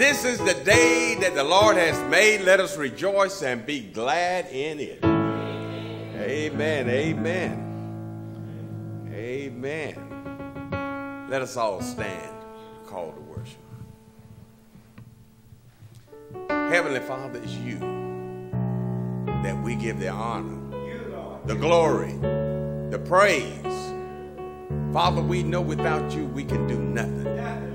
this is the day that the Lord has made. Let us rejoice and be glad in it. Amen, amen. Amen. Let us all stand, call to worship. Heavenly Father, it's you that we give the honor, the glory, the praise. Father, we know without you we can do nothing.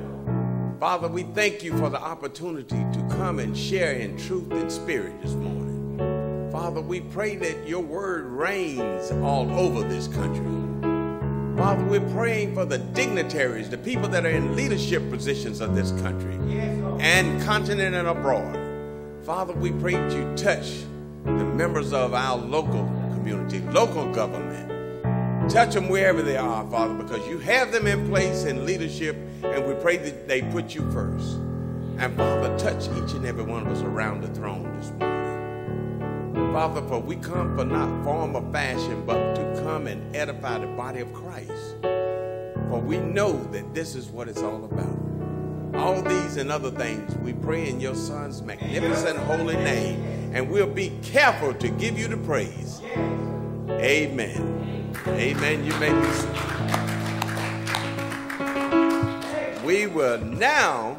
Father, we thank you for the opportunity to come and share in truth and spirit this morning. Father, we pray that your word reigns all over this country. Father, we're praying for the dignitaries, the people that are in leadership positions of this country and continent and abroad. Father, we pray that you touch the members of our local community, local government. Touch them wherever they are, Father, because you have them in place in leadership, and we pray that they put you first. And Father, touch each and every one of us around the throne this morning. Father, for we come for not form or fashion, but to come and edify the body of Christ. For we know that this is what it's all about. All these and other things we pray in your Son's magnificent holy name, and we'll be careful to give you the praise. Amen. Amen. You may be We will now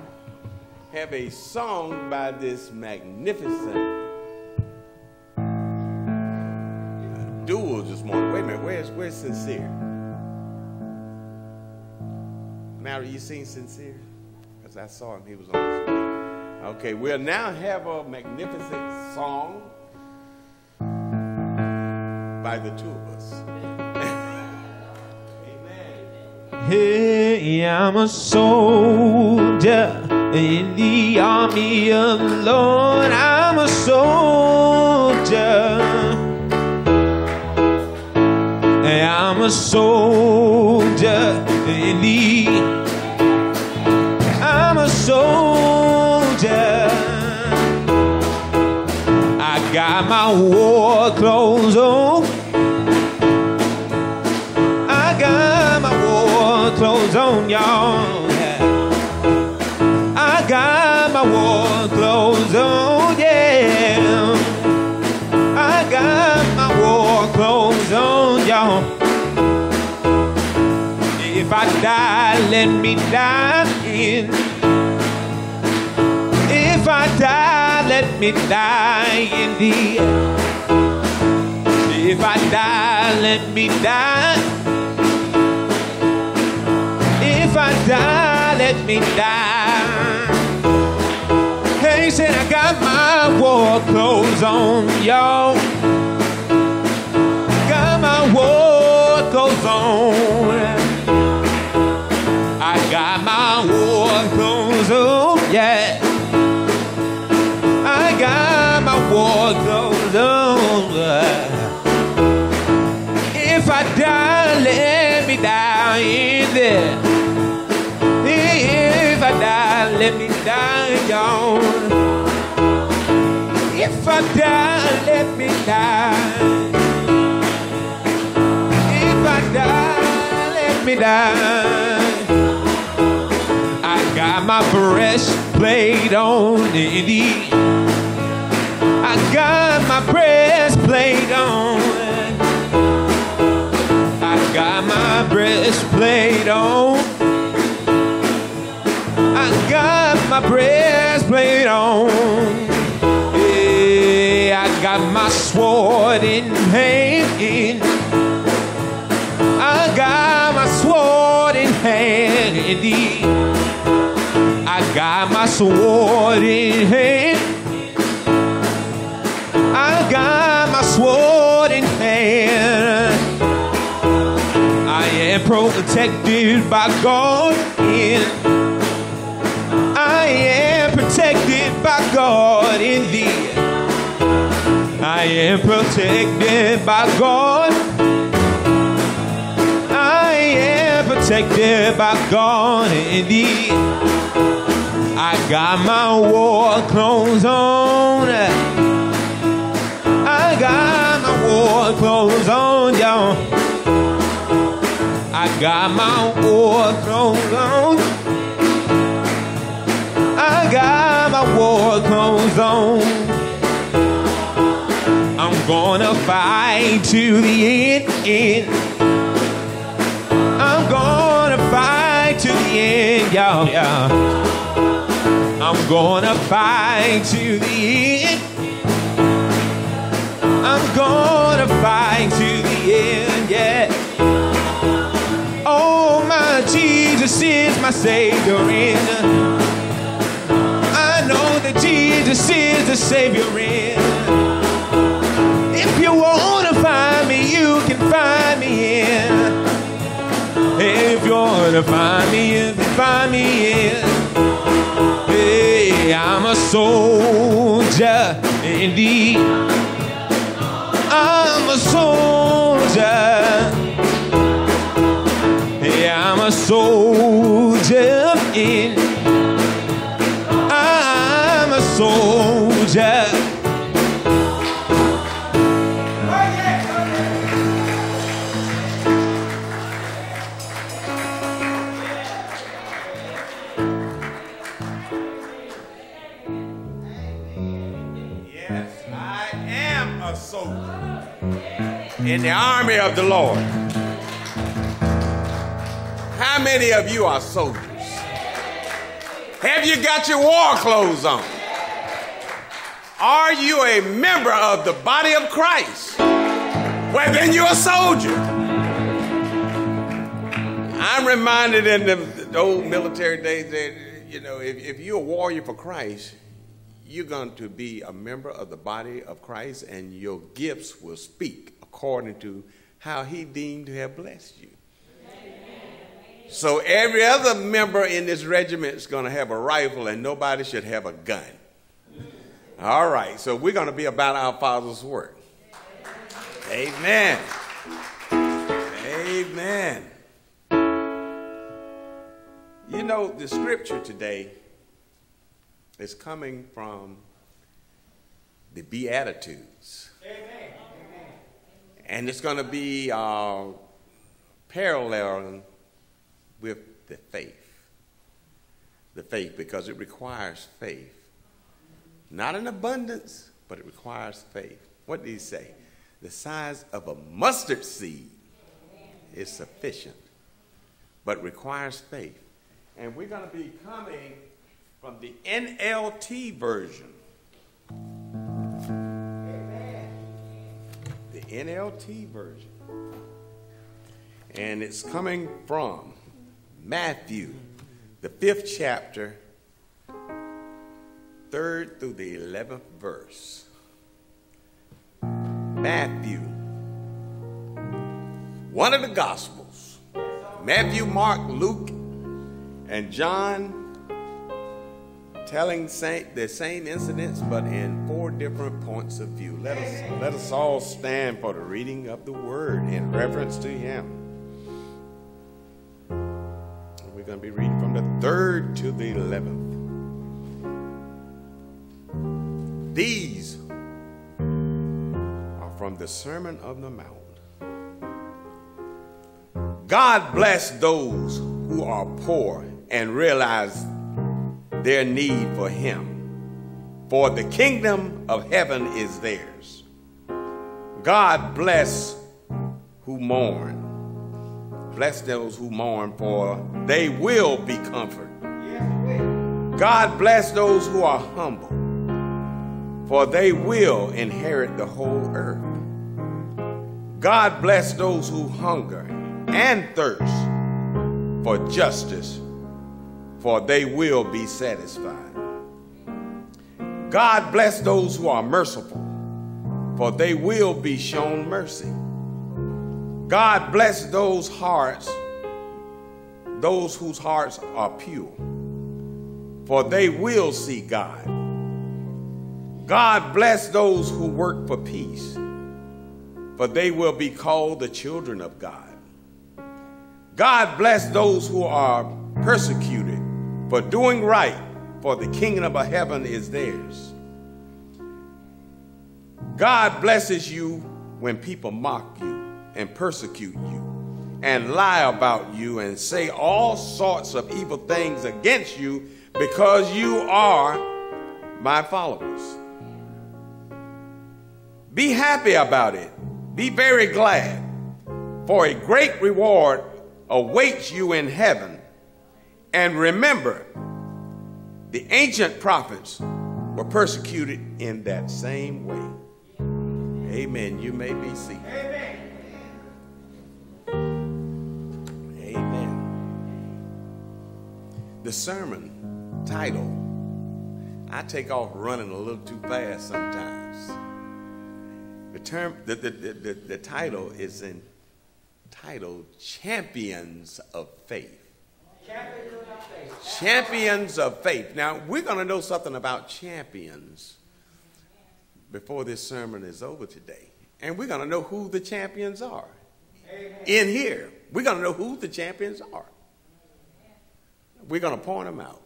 have a song by this magnificent duo this morning. Wait a minute, where's where's Sincere? Mary, you seen Sincere? Because I saw him, he was on his way. Okay, we'll now have a magnificent song by the two of us. Hey, I'm a soldier in the army of the Lord. I'm a soldier. Hey, I'm a soldier in the. I'm a soldier. I got my war clothes on. Die, let me die in. If I die, let me die in the If I die, let me die. If I die, let me die. Hey, said I got my war clothes on, y'all. Got my war clothes on. My war clothes on, yeah. I got my war clothes on. If I die, let me die in there. If I die, let me die, y'all. If I die, let me die. If I die, let me die. My breastplate on in the. I got my breastplate on. I got my breastplate on. I got my breastplate on. Yeah, I got my sword in hand. I got my sword in hand. I got my sword in hand. I got my sword in hand. I am protected by God. In I am protected by God in thee. I am protected by God. I am protected by God in thee. I got my war clothes on. I got my war clothes on, y'all. I got my war clothes on. I got my war clothes on. I'm gonna fight to the end. end. I'm gonna fight to the end, y'all, yeah. I'm gonna fight to the end. I'm gonna fight to the end, yeah. Oh, my Jesus is my Savior, and I know that Jesus is the Savior, and if you wanna find me, you can find me in. If you wanna find me, you can find me in. I'm a soldier indeed. I'm a soldier. I'm a soldier in. I'm a soldier. In the army of the Lord. How many of you are soldiers? Have you got your war clothes on? Are you a member of the body of Christ? Well, then you're a soldier. I'm reminded in the, the old military days that, you know, if, if you're a warrior for Christ, you're going to be a member of the body of Christ, and your gifts will speak according to how He deemed to have blessed you. So every other member in this regiment is going to have a rifle, and nobody should have a gun. All right, so we're going to be about our Father's work. Amen. Amen. You know, the scripture today is coming from the Beatitudes. And it's going to be uh, paralleling with the faith. The faith, because it requires faith. Not in abundance, but it requires faith. What did he say? The size of a mustard seed is sufficient, but requires faith. And we're going to be coming from the NLT version. NLT version. And it's coming from Matthew, the fifth chapter, third through the 11th verse. Matthew, one of the Gospels. Matthew, Mark, Luke, and John telling same, the same incidents but in four different points of view. Let us, let us all stand for the reading of the word in reference to him. We're going to be reading from the third to the eleventh. These are from the Sermon of the Mount. God bless those who are poor and realize their need for Him, for the kingdom of heaven is theirs. God bless who mourn. Bless those who mourn, for they will be comforted. God bless those who are humble, for they will inherit the whole earth. God bless those who hunger and thirst for justice, for they will be satisfied. God bless those who are merciful, for they will be shown mercy. God bless those hearts, those whose hearts are pure, for they will see God. God bless those who work for peace, for they will be called the children of God. God bless those who are persecuted for doing right, for the kingdom of heaven is theirs. God blesses you when people mock you and persecute you and lie about you and say all sorts of evil things against you because you are my followers. Be happy about it. Be very glad, for a great reward awaits you in heaven. And remember, the ancient prophets were persecuted in that same way. Amen. You may be seated. Amen. Amen. The sermon title, I take off running a little too fast sometimes. The term, the, the, the, the, the title is entitled Champions of Faith. Champions of Faith. Now, we're going to know something about champions before this sermon is over today. And we're going to know who the champions are. Amen. In here, we're going to know who the champions are. We're going to point them out.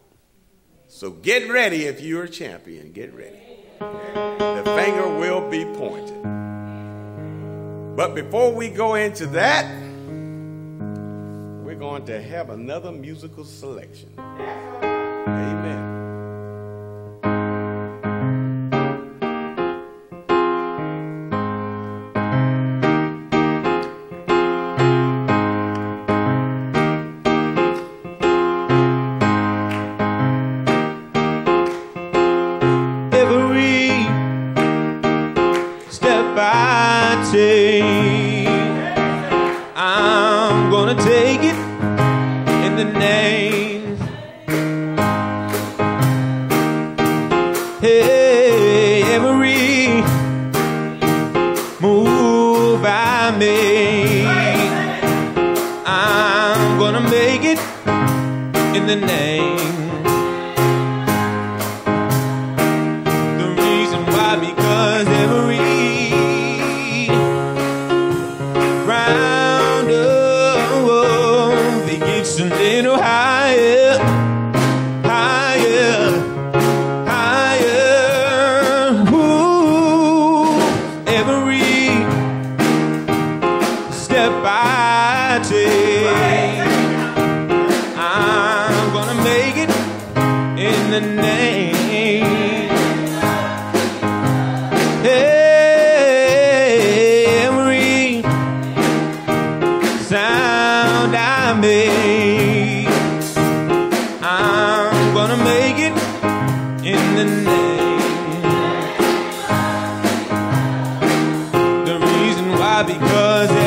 So get ready if you're a champion. Get ready. The finger will be pointed. But before we go into that, going to have another musical selection. Amen. because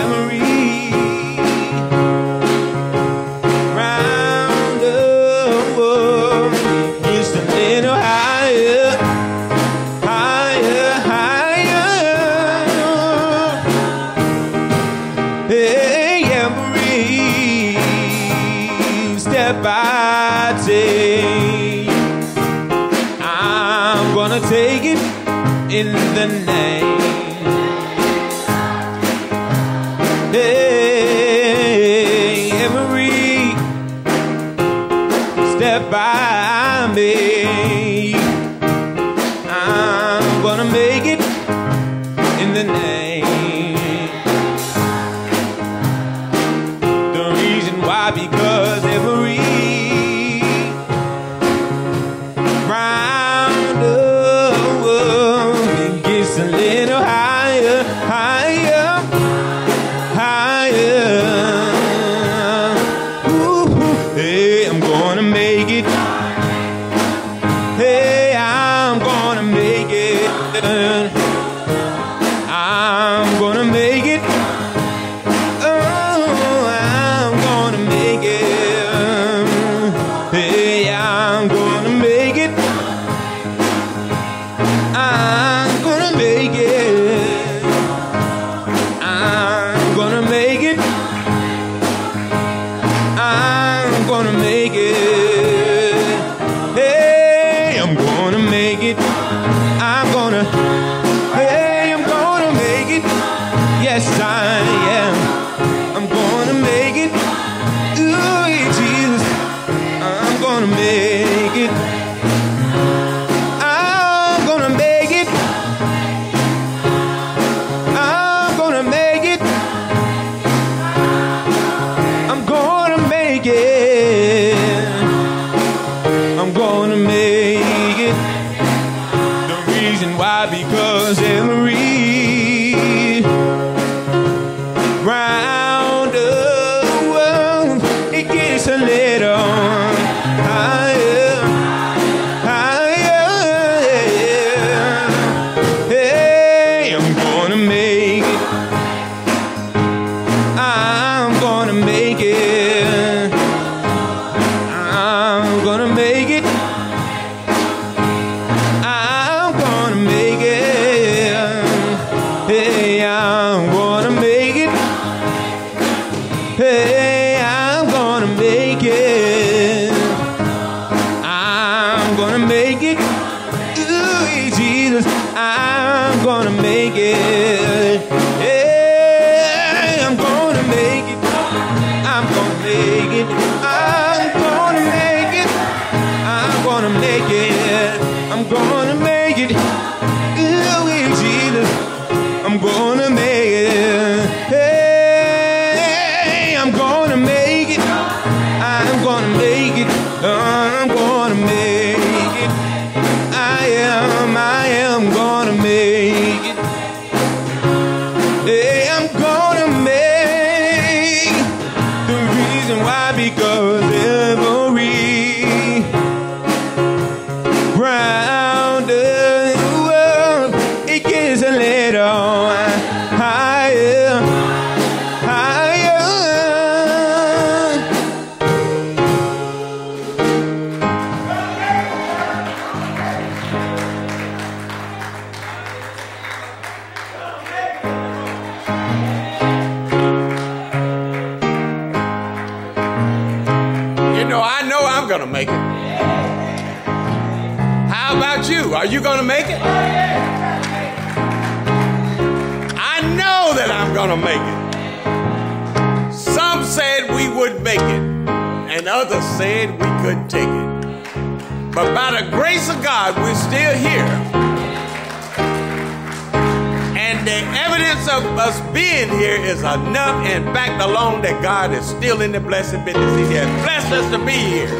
enough and backed alone that God is still in the blessing business. He has blessed us to be here.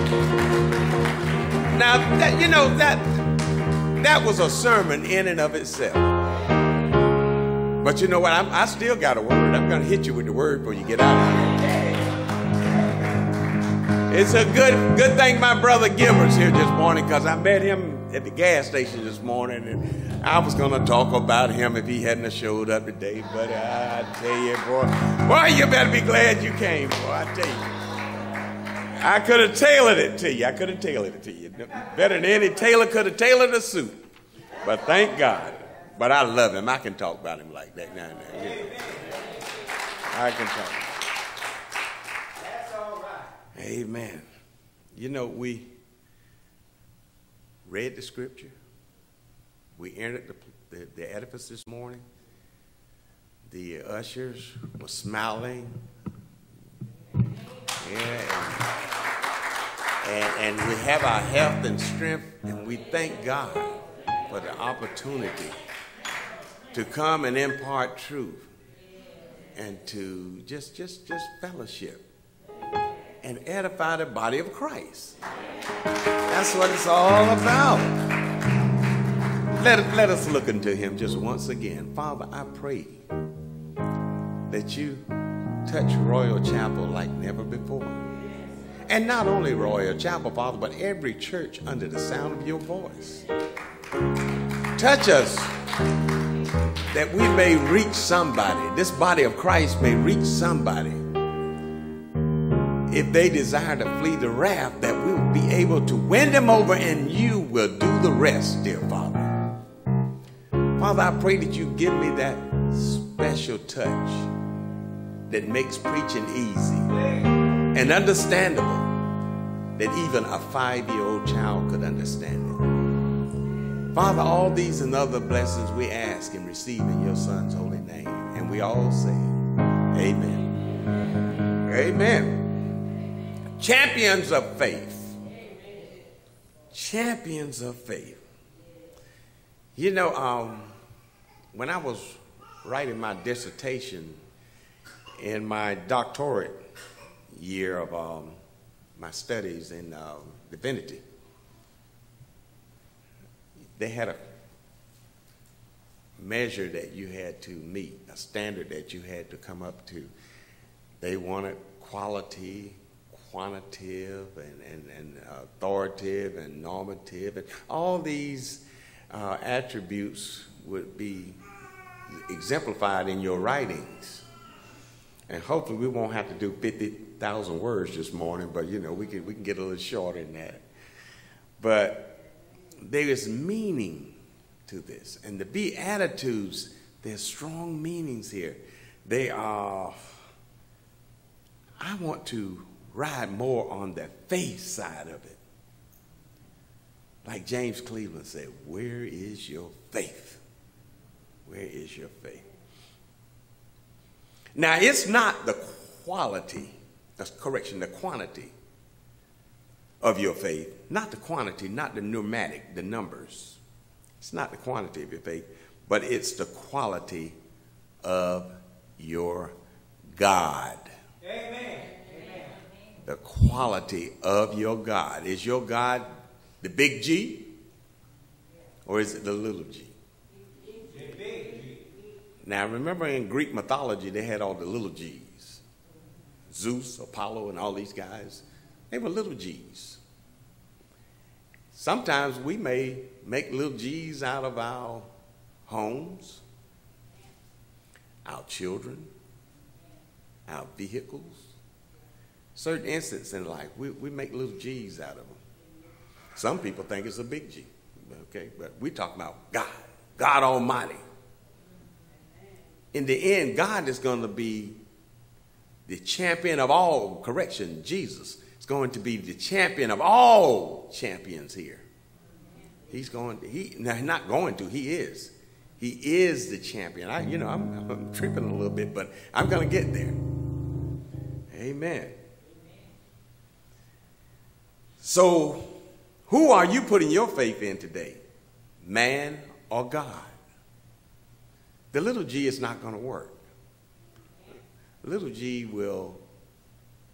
Now, that, you know, that, that was a sermon in and of itself. But you know what? I'm, I still got a word. I'm going to hit you with the word before you get out of here. It's a good good thing my brother Gilbert's here this morning because I met him at the gas station this morning and I was gonna talk about him if he hadn't showed up today. But I, tell you, boy, boy, you better be glad you came, boy. I tell you. I could have tailored it to you. I could have tailored it to you. Better than any tailor could have tailored a suit. But thank God. But I love him. I can talk about him like that now and then. You know. I can talk. Amen. You know, we read the scripture. We entered the, the, the edifice this morning. The ushers were smiling. Yeah. And, and we have our health and strength, and we thank God for the opportunity to come and impart truth and to just just just fellowship and edify the body of Christ. That's what it's all about. Let, let us look into him just once again. Father, I pray that you touch Royal Chapel like never before. And not only Royal Chapel, Father, but every church under the sound of your voice. Touch us that we may reach somebody, this body of Christ may reach somebody if they desire to flee the wrath, that we will be able to win them over and you will do the rest, dear Father. Father, I pray that you give me that special touch that makes preaching easy and understandable that even a five year old child could understand it. Father, all these and other blessings we ask and receive in your Son's holy name. And we all say, Amen. Amen. Champions of faith. Champions of faith. You know, um, when I was writing my dissertation in my doctorate year of um, my studies in uh, divinity, they had a measure that you had to meet, a standard that you had to come up to. They wanted quality, quantitative, and, and, and authoritative, and normative, and all these uh, attributes would be exemplified in your writings. And hopefully we won't have to do 50,000 words this morning, but you know, we can, we can get a little shorter than that. But there is meaning to this. And the Beatitudes, there's strong meanings here. They are, I want to ride more on the faith side of it. Like James Cleveland said, Where is your faith? Where is your faith? Now, it's not the quality, that's correction, the quantity of your faith, not the quantity, not the pneumatic, the numbers. It's not the quantity of your faith, but it's the quality of your God. Amen. The quality of your God. Is your God the big G? Or is it the little g? Now, remember in Greek mythology, they had all the little g's Zeus, Apollo, and all these guys. They were little g's. Sometimes we may make little g's out of our homes, our children, our vehicles. Certain instances in life, we, we make little g's out of them. Some people think it's a big G, okay? But we talk about God, God Almighty in the end, God is going to be the champion of all. Correction, Jesus is going to be the champion of all champions here. He's going to, he, not going to, he is. He is the champion. I, you know, I'm, I'm tripping a little bit, but I'm going to get there. Amen. So, who are you putting your faith in today? Man or God? The little g is not going to work. Little g will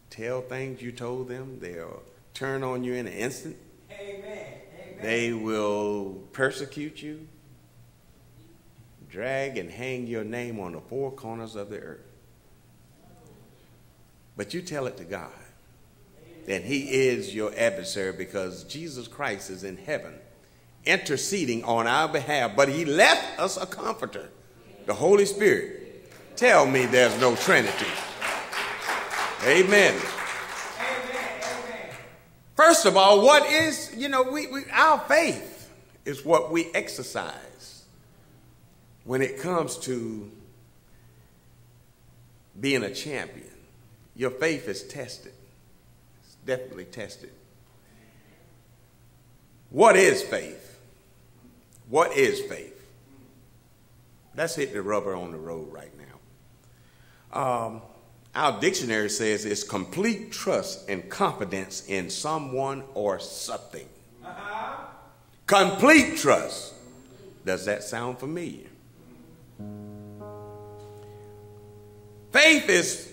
tell things you told them, they'll turn on you in an instant. Amen. Amen. They will persecute you, drag and hang your name on the four corners of the earth. But you tell it to God that He is your adversary because Jesus Christ is in heaven interceding on our behalf, but He left us a comforter the Holy Spirit. Tell me there's no Trinity. Amen. First of all, what is, you know, we, we, our faith is what we exercise when it comes to being a champion. Your faith is tested. Definitely tested. What is faith? What is faith? Let's hit the rubber on the road right now. Um, our dictionary says it's complete trust and confidence in someone or something. Uh-huh. Complete trust. Does that sound familiar? Faith is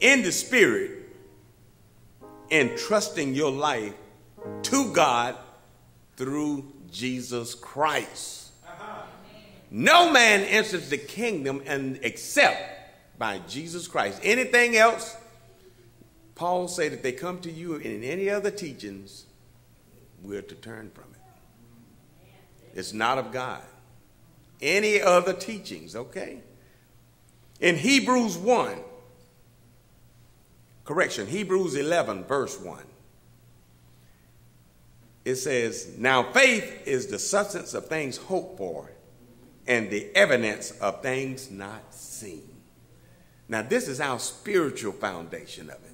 in the spirit in trusting your life to God through Jesus Christ. No man enters the kingdom and except by Jesus Christ. Anything else, Paul said, if they come to you in any other teachings, we're to turn from it. It's not of God. Any other teachings, okay? In Hebrews 1, correction, Hebrews 11, verse 1, it says, Now faith is the substance of things hoped for and the evidence of things not seen. Now, this is our spiritual foundation of it.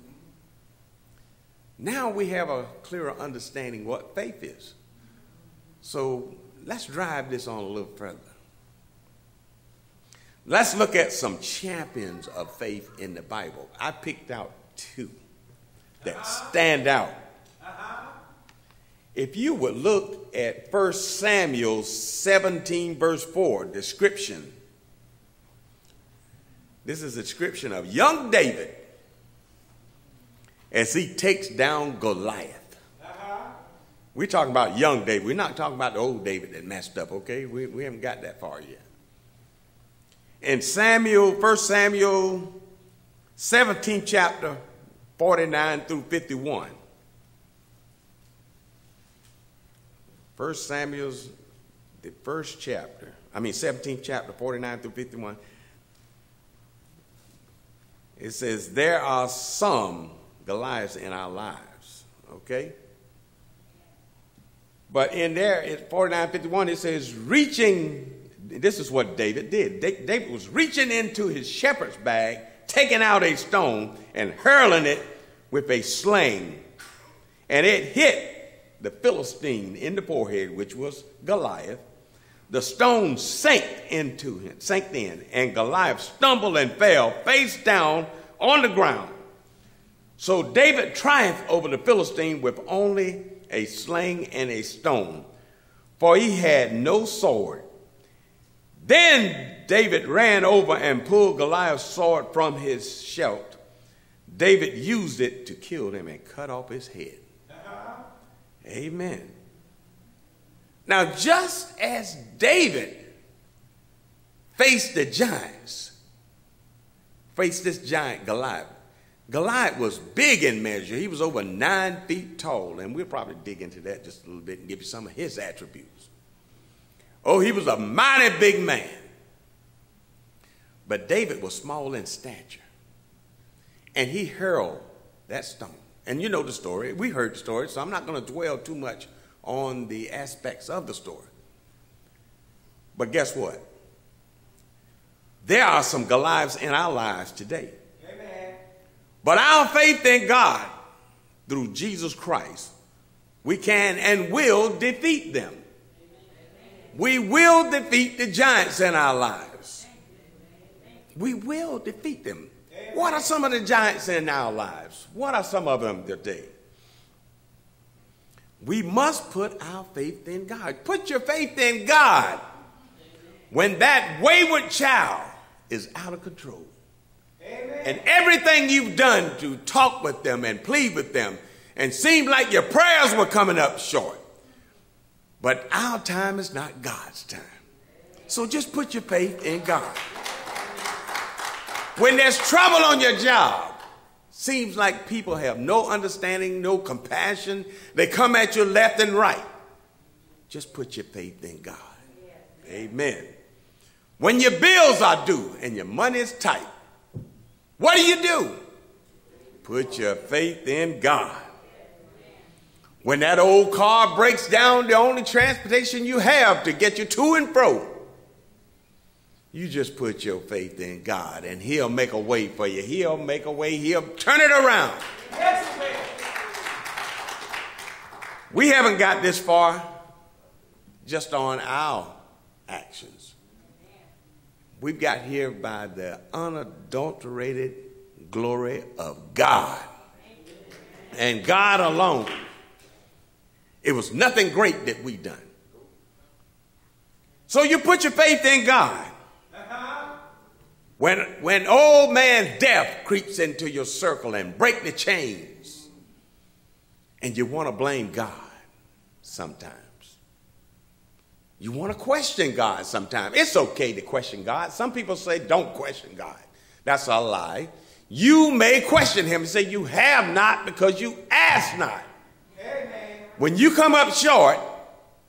Now we have a clearer understanding what faith is. So let's drive this on a little further. Let's look at some champions of faith in the Bible. I picked out two that stand out if you would look at 1 Samuel 17, verse 4, description. This is a description of young David. as he takes down Goliath. We're talking about young David. We're not talking about the old David that messed up, okay? We, we haven't got that far yet. In Samuel, 1 Samuel 17th chapter, 49 through 51. 1 Samuel's, the first chapter, I mean 17th chapter, 49 through 51. It says, There are some Goliaths in our lives, okay? But in there, at 4951, it says, reaching, this is what David did. David was reaching into his shepherd's bag, taking out a stone, and hurling it with a sling. And it hit the Philistine in the forehead, which was Goliath. The stone sank into him, sank in, and Goliath stumbled and fell face down on the ground. So David triumphed over the Philistine with only a sling and a stone, for he had no sword. Then David ran over and pulled Goliath's sword from his belt. David used it to kill him and cut off his head. Amen. Now, just as David faced the giants, faced this giant Goliath, Goliath was big in measure. He was over nine feet tall, and we'll probably dig into that just a little bit and give you some of his attributes. Oh, he was a mighty big man. But David was small in stature, and he hurled that stone. And you know the story. We heard the story, so I'm not going to dwell too much on the aspects of the story. But guess what? There are some Goliaths in our lives today. But our faith in God through Jesus Christ, we can and will defeat them. We will defeat the giants in our lives. We will defeat them. What are some of the giants in our lives? What are some of them today? We must put our faith in God. Put your faith in God when that wayward child is out of control. And everything you've done to talk with them and plead with them and seemed like your prayers were coming up short. But our time is not God's time. So just put your faith in God. When there's trouble on your job, seems like people have no understanding, no compassion. They come at you left and right. Just put your faith in God. Amen. When your bills are due and your money is tight, what do you do? Put your faith in God. When that old car breaks down, the only transportation you have to get you to and fro, you just put your faith in God and He'll make a way for you. He'll make a way, He'll turn it around. Yes, we haven't got this far just on our actions. We've got here by the unadulterated glory of God and God alone. It was nothing great that we done. So you put your faith in God. When, when old man death creeps into your circle and break the chains, and you want to blame God sometimes. You want to question God sometimes. It's okay to question God. Some people say, don't question God. That's a lie. You may question him and say, You have not because you ask not. Amen. When you come up short,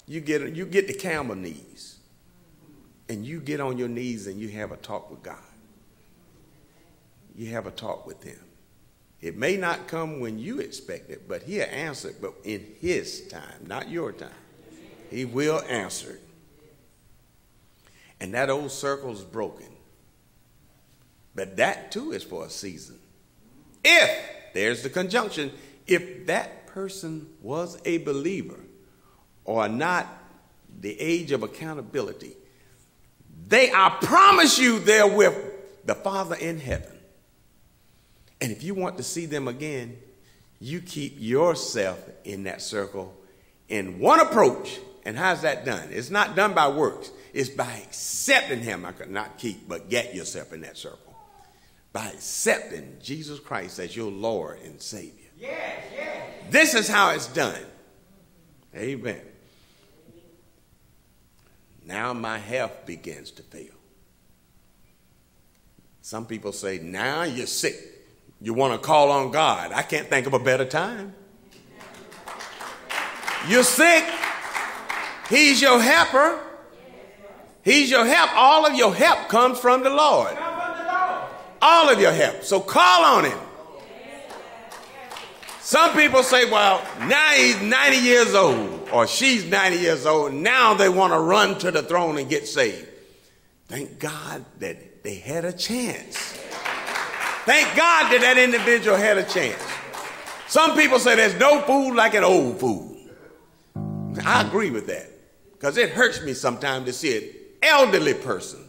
you get, you get the camel knees. And you get on your knees and you have a talk with God. You have a talk with him. It may not come when you expect it, but he'll answer it, but in his time, not your time. He will answer it. And that old circle is broken. But that too is for a season. If, there's the conjunction, if that person was a believer or not the age of accountability, they, I promise you, they're with the Father in heaven. And if you want to see them again, you keep yourself in that circle in one approach and how's that done? It's not done by works. It's by accepting him. I could not keep, but get yourself in that circle. By accepting Jesus Christ as your Lord and Savior. Yes, yes. This is how it's done. Amen. Now my health begins to fail. Some people say, now you're sick. You want to call on God. I can't think of a better time. You're sick. He's your helper. He's your help. All of your help comes from the Lord. All of your help. So call on him. Some people say, well, now he's 90 years old or she's 90 years old. Now they want to run to the throne and get saved. Thank God that they had a chance. Thank God that that individual had a chance. Some people say there's no food like an old food. I agree with that because it hurts me sometimes to see an elderly person.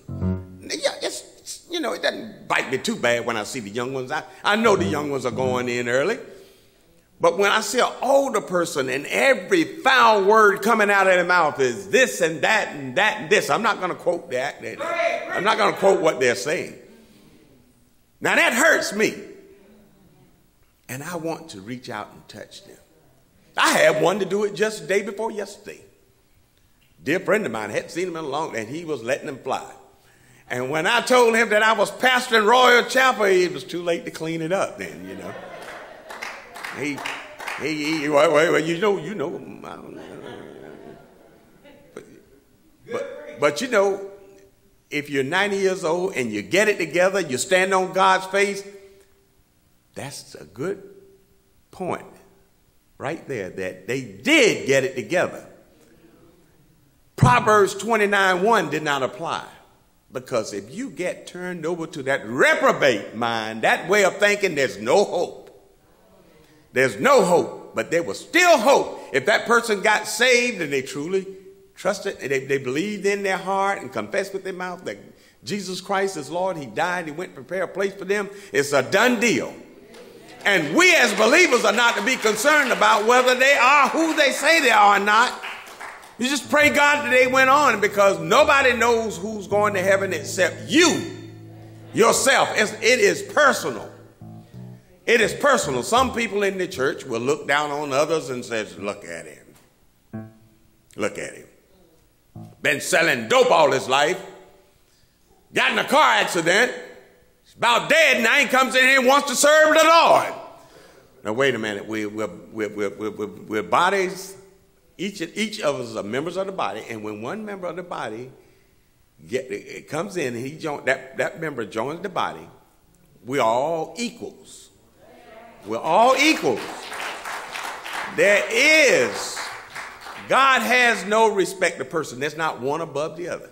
Yeah, it's, you know, it doesn't bite me too bad when I see the young ones. I, I know the young ones are going in early. But when I see an older person and every foul word coming out of their mouth is this and that and that and this, I'm not going to quote that. I'm not going to quote what they're saying. Now that hurts me. And I want to reach out and touch them. I had one to do it just the day before yesterday. Dear friend of mine, hadn't seen him in a long and he was letting them fly. And when I told him that I was pastoring Royal Chapel, it was too late to clean it up then, you know. He, he, he well, well, you know, you know. But, but, but you know, if you're 90 years old and you get it together, you stand on God's face, that's a good point right there that they did get it together. Proverbs 29 1 did not apply. Because if you get turned over to that reprobate mind, that way of thinking, there's no hope. There's no hope, but there was still hope if that person got saved and they truly trusted, they, they believed in their heart and confessed with their mouth that Jesus Christ is Lord. He died, He went to prepare a place for them. It's a done deal. And we as believers are not to be concerned about whether they are who they say they are or not. You just pray God that they went on because nobody knows who's going to heaven except you, yourself. It's, it is personal. It is personal. Some people in the church will look down on others and says, look at him. Look at him. Been selling dope all his life. Got in a car accident. He's about dead now. He comes in here and wants to serve the Lord. Now, wait a minute. We, we're, we're, we're, we're, we're bodies. Each, each of us are members of the body. And when one member of the body get, it comes in and he join, that, that member joins the body, we are all equals. We're all equals. There is, God has no respect to person. There's not one above the other.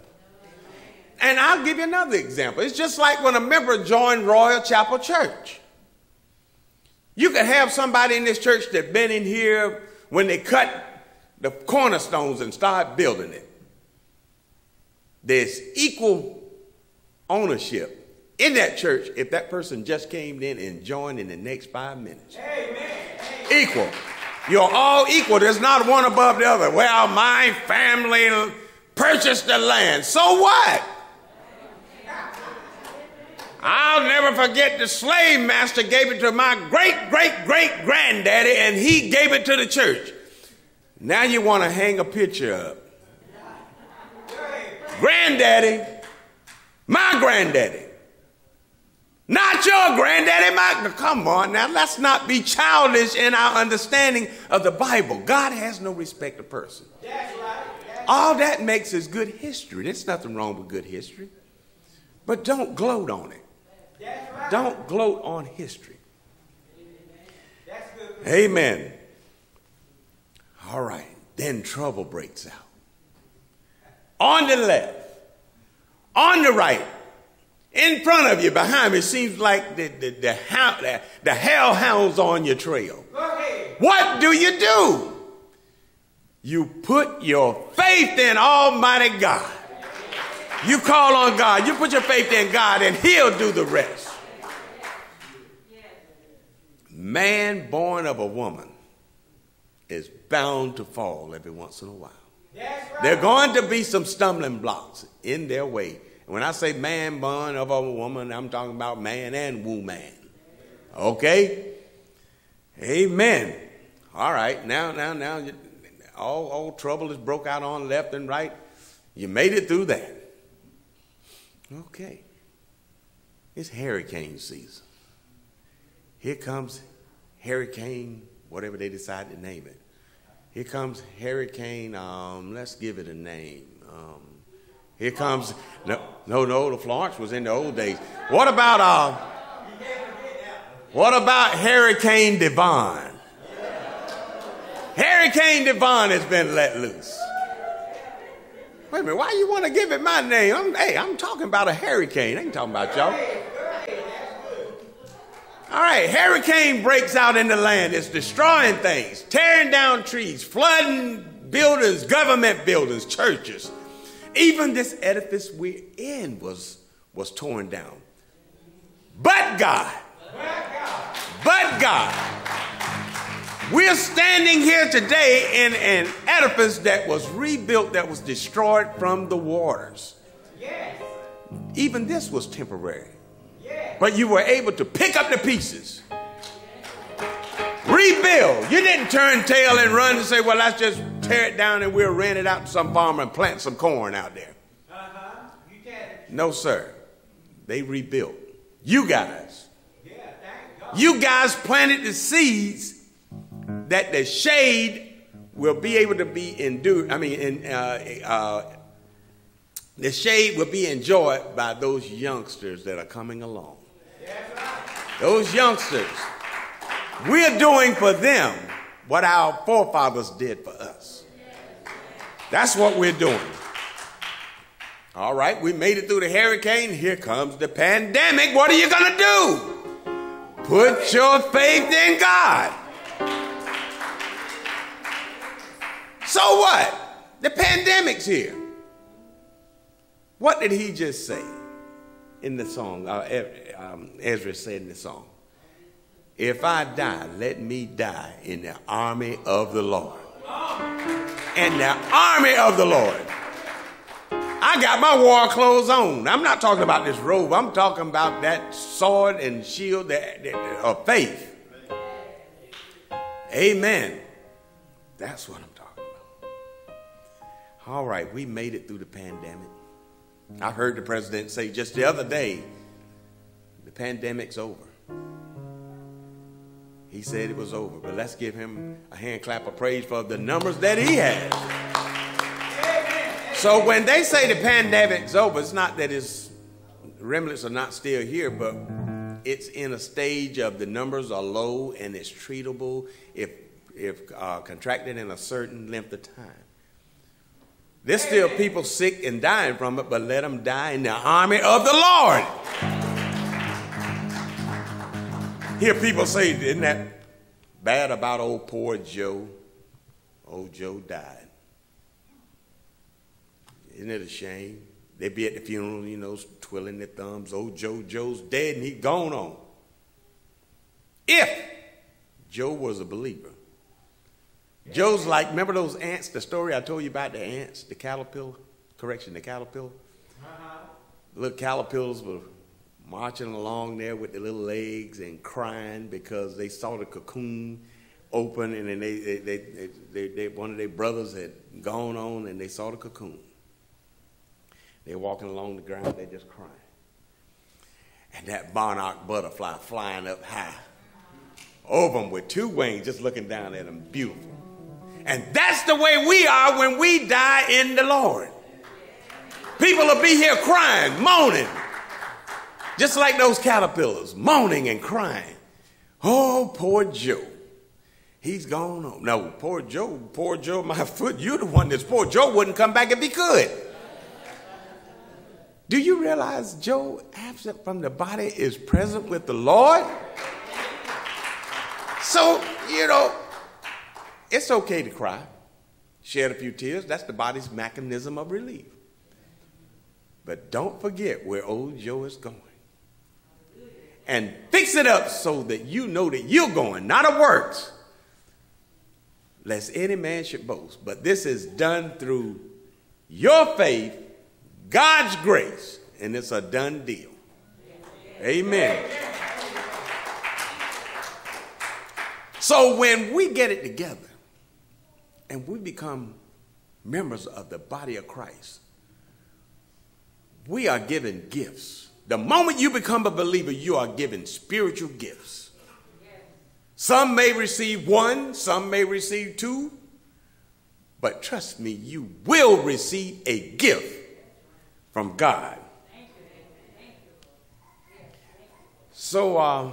And I'll give you another example. It's just like when a member joined Royal Chapel Church. You could have somebody in this church that been in here when they cut the cornerstones and start building it. There's equal ownership in that church if that person just came in and joined in the next five minutes. Amen. Equal. You're all equal. There's not one above the other. Well, my family purchased the land. So what? I'll never forget the slave master gave it to my great, great, great granddaddy, and he gave it to the church. Now you want to hang a picture up. Granddaddy, my granddaddy, not your granddaddy, my. Come on now, let's not be childish in our understanding of the Bible. God has no respect of person. That's right. That's All that makes is good history. There's nothing wrong with good history. But don't gloat on it. Right. Don't gloat on history. Amen. All right. Then trouble breaks out. On the left, on the right, in front of you, behind me, seems like the, the, the, the, the hellhounds on your trail. What do you do? You put your faith in Almighty God. You call on God. You put your faith in God, and He'll do the rest. Man born of a woman is bound to fall every once in a while. There are going to be some stumbling blocks in their way. When I say man born of a woman, I'm talking about man and woman. Okay? Amen. All right, now, now, now, all, all trouble is broke out on left and right. You made it through that. Okay. It's hurricane season. Here comes hurricane, whatever they decide to name it. Here comes hurricane, um, let's give it a name. Um, here comes, no, no, no, the Florence was in the old days. What about, uh, what about Hurricane Devon? Hurricane Devon has been let loose. Wait a minute, why you want to give it my name? I'm, hey, I'm talking about a hurricane. I ain't talking about y'all. All right, hurricane breaks out in the land. It's destroying things, tearing down trees, flooding buildings, government buildings, churches. Even this edifice we're in was, was torn down. But God, but God, we're standing here today in an edifice that was rebuilt, that was destroyed from the waters. Yes. Even this was temporary. Yes. But you were able to pick up the pieces, rebuild. You didn't turn tail and run and say, well, let's just tear it down and we'll rent it out to some farmer and plant some corn out there. Uh-huh. You can. No, sir. They rebuilt. You guys. Yeah, thank God. you guys planted the seeds that the shade will be able to be endured. I mean, in, uh, uh, the shade will be enjoyed by those youngsters that are coming along. Those youngsters. We're doing for them what our forefathers did for us. That's what we're doing. All right, we made it through the hurricane. Here comes the pandemic. What are you going to do? Put your faith in God. So what? The pandemic's here. What did he just say in the song? Uh, um, Ezra said in the song, If I die, let me die in the army of the Lord. In the army of the Lord. I got my war clothes on. I'm not talking about this robe. I'm talking about that sword and shield of faith. Amen. That's what I'm talking about. all right, we made it through the pandemic. I heard the president say just the other day, the pandemic's over. He said it was over, but let's give him a hand clap of praise for the numbers that he has. So when they say the pandemic's over, it's not that its remnants are not still here, but it's in a stage of the numbers are low and it's treatable if if uh, contracted in a certain length of time. There's still people sick and dying from it, but let them die in the army of the Lord. Hear people say, isn't that bad about old poor Joe? Old Joe died. Isn't it a shame? They be at the funeral, you know, twirling their thumbs. Old Joe, Joe's dead and he gone on. If Joe was a believer, Joe's like, remember those ants, the story I told you about the ants, the caterpillar? Correction, the caterpillar? Uh-huh. Little caterpillars were marching along there with their little legs and crying because they saw the cocoon open and then they, they, they, they, they one of their brothers had gone on and they saw the cocoon. They're walking along the ground, they're just crying. And that monarch butterfly flying up high over them with two wings, just looking down at them, beautiful. And that's the way we are when we die in the Lord. People will be here crying, moaning, just like those caterpillars, moaning and crying. Oh, poor Joe. He's gone home. No, poor Joe, poor Joe, my foot. You're the one that's poor. Joe wouldn't come back if he could. Do you realize Joe, absent from the body, is present with the Lord? So, you know, it's okay to cry, shed a few tears. That's the body's mechanism of relief. But don't forget where old Joe is going. And fix it up so that you know that you're going, not of works, lest any man should boast. But this is done through your faith, God's grace, and it's a done deal. Amen. So when we get it together and we become members of the body of Christ, we are given gifts. The moment you become a believer, you are given spiritual gifts. Some may receive one, some may receive two, but trust me, you will receive a gift from God. So, uh,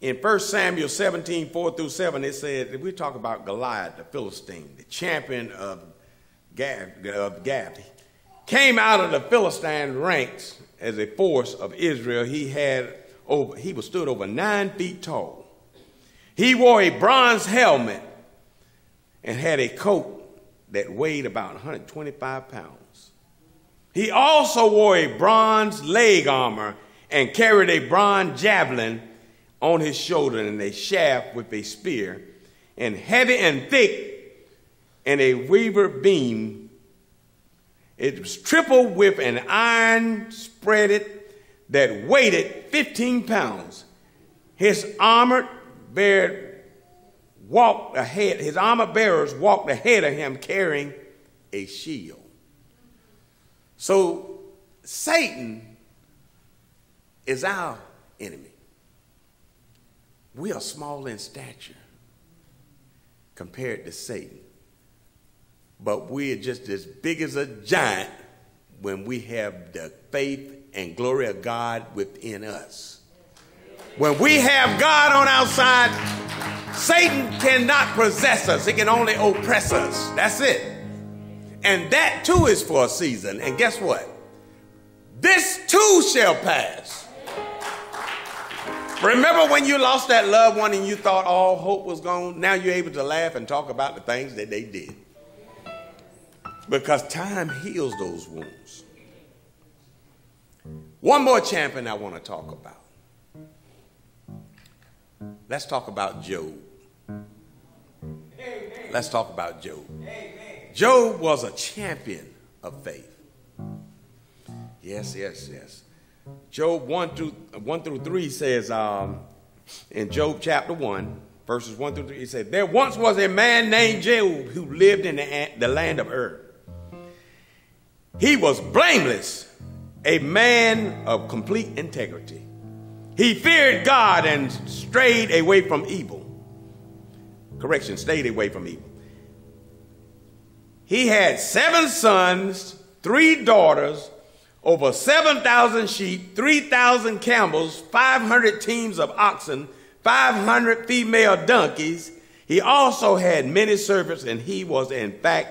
in 1 Samuel 17, 4 through 7, it said, we talk about Goliath, the Philistine, the champion of Gath, uh, of Gath. Came out of the Philistine ranks as a force of Israel. He had over, he was stood over nine feet tall. He wore a bronze helmet and had a coat that weighed about 125 pounds. He also wore a bronze leg armor and carried a bronze javelin on his shoulder and a shaft with a spear, and heavy and thick, and a weaver beam. It was triple with an iron spreaded that weighed 15 pounds. His armored bear walked ahead, his armor bearers walked ahead of him carrying a shield. So Satan is our enemy. We are small in stature compared to Satan. But we're just as big as a giant when we have the faith and glory of God within us. When we have God on our side, Satan cannot possess us, he can only oppress us. That's it. And that too is for a season. And guess what? This too shall pass. Remember when you lost that loved one and you thought all hope was gone? Now you're able to laugh and talk about the things that they did. Because time heals those wounds. One more champion I want to talk about. Let's talk about Job. Let's talk about Job. Job was a champion of faith. Yes, yes, yes. Job 1 through, 1 through 3 says um, in Job chapter 1, verses 1 through 3, he said, There once was a man named Job who lived in the, the land of Ur. He was blameless, a man of complete integrity. He feared God and strayed away from evil. Correction, stayed away from evil. He had seven sons, three daughters, over 7,000 sheep, 3,000 camels, 500 teams of oxen, 500 female donkeys. He also had many servants, and he was, in fact,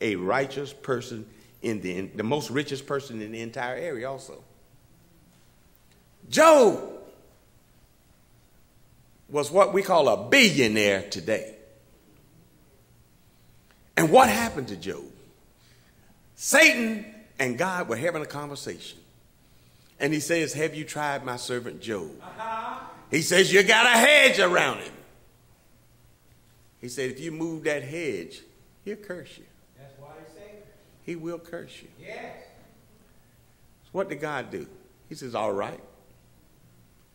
a righteous person in the, the most richest person in the entire area, also. Job was what we call a billionaire today. And what happened to Job? Satan and God were having a conversation. And he says, Have you tried my servant Job? Uh-huh. He says, You got a hedge around him. He said, If you move that hedge, he'll curse you. That's why he said He will curse you. Yes. So what did God do? He says, All right,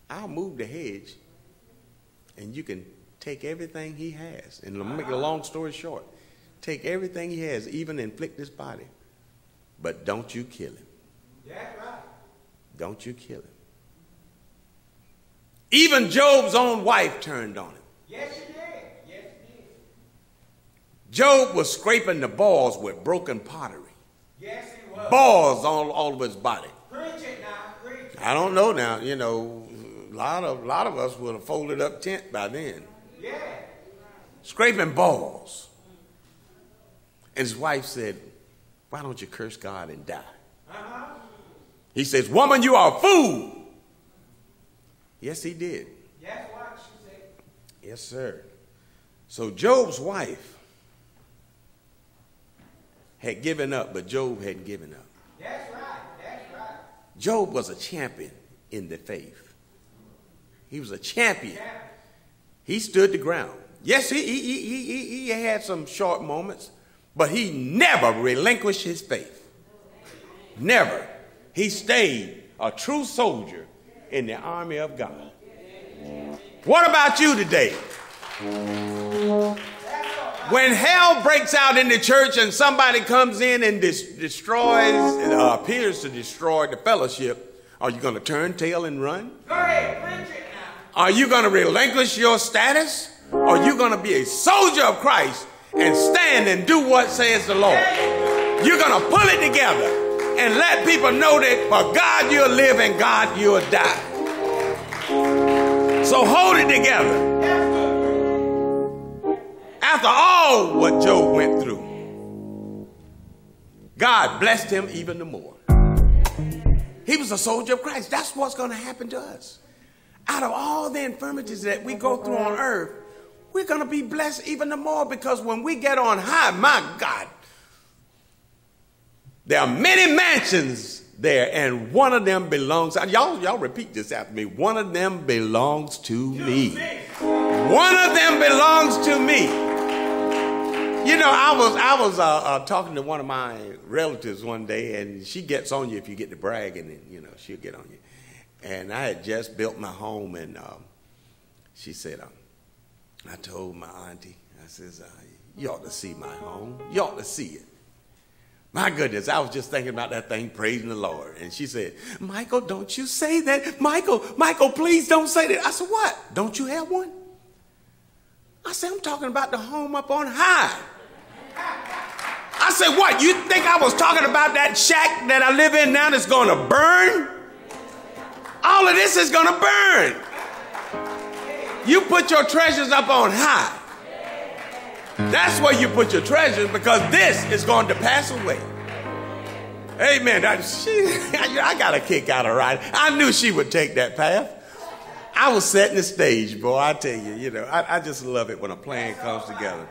I'll move the hedge, and you can take everything he has. And to make a long story short, take everything he has, even inflict his body, but don't you kill him. That's right. Don't you kill him. Even Job's own wife turned on him. Yes, she did. Yes, she did. Job was scraping the balls with broken pottery. Yes, he was. Balls all, all over his body. Preach it now. Preach it. I don't know now, you know, a lot of, a lot of us would have folded up tent by then. Yeah. Scraping balls. And his wife said, Why don't you curse God and die? Uh-huh. He says, Woman, you are a fool. Yes, he did. That's what she said. Yes, sir. So Job's wife had given up, but Job hadn't given up. That's right. That's right. Job was a champion in the faith. He was a champion. He stood the ground. Yes, he, he, he, he, he had some short moments, but he never relinquished his faith. Never. He stayed a true soldier in the army of God. What about you today? When hell breaks out in the church and somebody comes in and destroys, uh, appears to destroy the fellowship, are you going to turn tail and run? Go ahead, preach it now. Are you going to relinquish your status? Or are you going to be a soldier of Christ and stand and do what says the Lord? You're going to pull it together and let people know that for God you'll live and God you'll die. So hold it together. After all what Job went through, God blessed him even the more. He was a soldier of Christ. That's what's going to happen to us. Out of all the infirmities that we go through on earth, we're going to be blessed even the more because when we get on high, my God, there are many mansions there, and one of them belongs. Y'all, y'all repeat this after me. One of them belongs to me. One of them belongs to me. You know, I was I was uh, uh, talking to one of my relatives one day, and she gets on you if you get to bragging, and you know she'll get on you. And I had just built my home, and um, she said, um, I told my auntie, I says, uh, you ought to see my home. You ought to see it. My goodness, I was just thinking about that thing, praising the Lord. And she said, Michael, don't you say that. Michael, Michael, please don't say that. I said, What? Don't you have one? I said, I'm talking about the home up on high. I said, What? You think I was talking about that shack that I live in now that's going to burn? All of this is going to burn. You put your treasures up on high. That's where you put your treasures because this is going to pass away. Amen. I, she, I got a kick out of riding. I knew she would take that path. I was setting the stage, boy. I tell you, you know, I, I just love it when a plan comes together.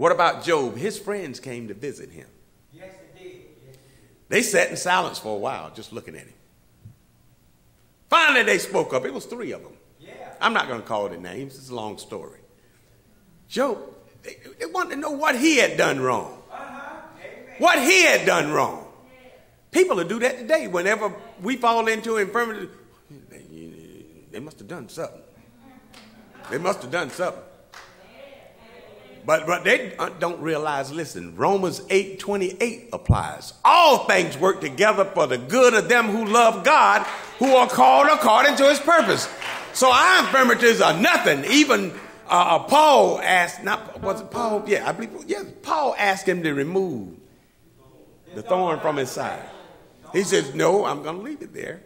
What about Job? His friends came to visit him. Yes, it did. Yes, They sat in silence for a while, just looking at him. Finally, they spoke up. It was three of them. Yeah. I'm not going to call their names. It's a long story. Job, they, they wanted to know what he had done wrong. Uh-huh. What he had done wrong. People will do that today. Whenever we fall into infirmity, they, they must have done something. They must have done something. But, but they don't realize, listen, Romans 8 28 applies. All things work together for the good of them who love God, who are called according to his purpose. So our infirmities are nothing. Even uh, uh, Paul asked, not was it Paul? Yeah, I believe. Yeah, Paul asked him to remove the thorn from his side. He says, "No, I'm going to leave it there."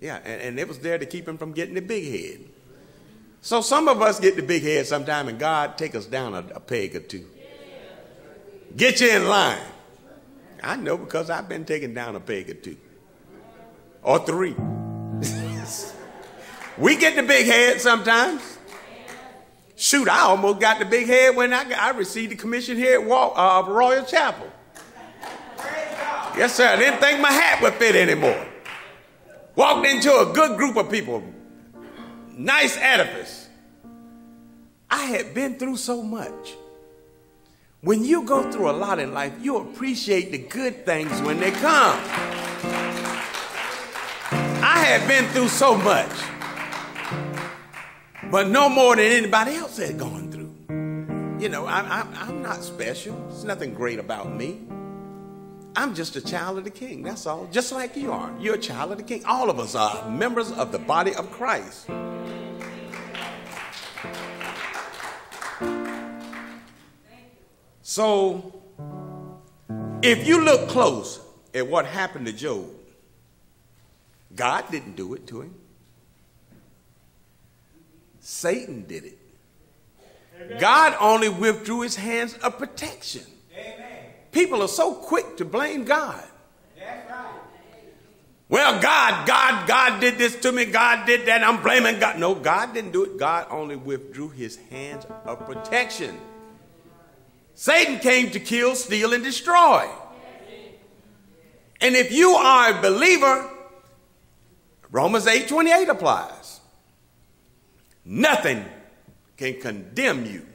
Yeah, and, and it was there to keep him from getting the big head. So some of us get the big head sometime, and God take us down a, a peg or two. Get you in line. I know because I've been taken down a peg or two, or three. we get the big head sometimes. Shoot, I almost got the big head when I, I received the commission here at Wal, uh, Royal Chapel. Yes, sir. I didn't think my hat would fit anymore. Walked into a good group of people, nice edifice. I had been through so much. When you go through a lot in life, you appreciate the good things when they come. I had been through so much, but no more than anybody else had gone through. You know, I, I'm not special. There's nothing great about me. I'm just a child of the king. That's all. Just like you are. You're a child of the king. All of us are members of the body of Christ. So, if you look close at what happened to Job, God didn't do it to him. Satan did it. God only withdrew his hands of protection. People are so quick to blame God. That's right. Well, God, God, God did this to me. God did that. I'm blaming God. No, God didn't do it. God only withdrew his hands of protection. Satan came to kill, steal, and destroy. And if you are a believer, Romans 8 28 applies. Nothing can condemn you.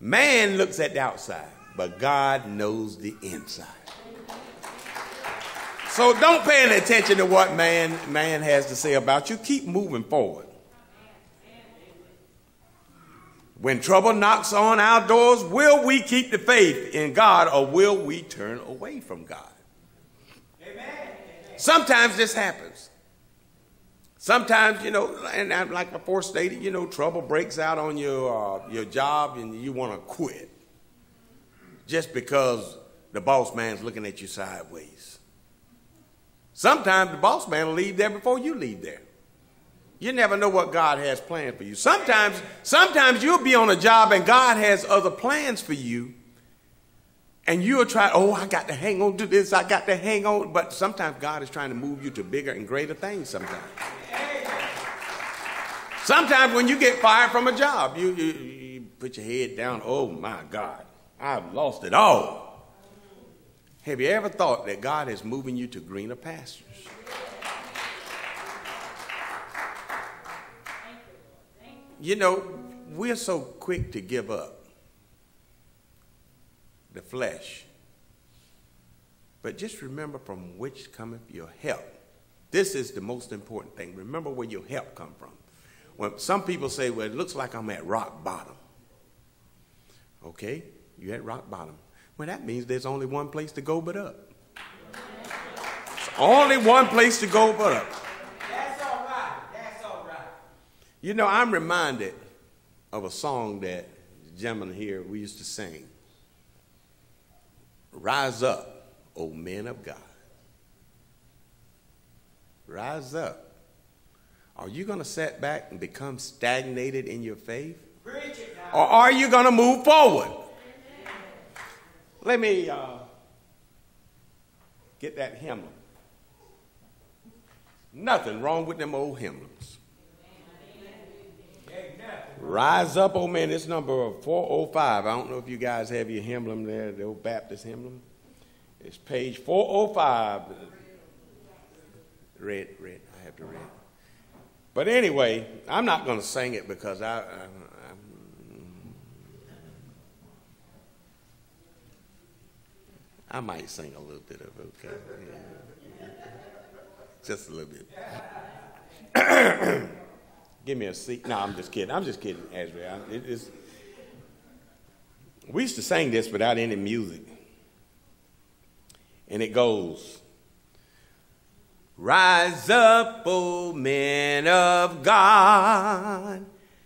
Man looks at the outside, but God knows the inside. So don't pay any attention to what man man has to say about you. Keep moving forward. When trouble knocks on our doors, will we keep the faith in God or will we turn away from God? Amen. Sometimes this happens. Sometimes, you know, and like before stated, you know, trouble breaks out on your, uh, your job and you want to quit just because the boss man's looking at you sideways. Sometimes the boss man will leave there before you leave there. You never know what God has planned for you. Sometimes, sometimes you'll be on a job and God has other plans for you. And you'll try, oh, I got to hang on to this, I got to hang on. But sometimes God is trying to move you to bigger and greater things sometimes. Sometimes when you get fired from a job, you, you, you put your head down, oh my God, I've lost it all. Have you ever thought that God is moving you to greener pastures? You know, we're so quick to give up the flesh. But just remember from which cometh your help. This is the most important thing. Remember where your help come from. When some people say, well, it looks like I'm at rock bottom. Okay, you at rock bottom. Well, that means there's only one place to go but up. There's only one place to go but up. That's all right. That's all right. You know, I'm reminded of a song that the gentleman here we used to sing. Rise up, O men of God. Rise up. Are you going to sit back and become stagnated in your faith? Or are you going to move forward? Let me uh, get that hymn. Nothing wrong with them old hymns. Rise up, oh man. It's number 405. I don't know if you guys have your emblem there, the old Baptist emblem. It's page 405. Red, red. I have to read. But anyway, I'm not going to sing it because I, I, I, might sing a little bit of it, okay? Just a little bit. Give me a seat. No, I'm just kidding. I'm just kidding, Ezra. It is. We used to sing this without any music. And it goes Rise up, O men of God,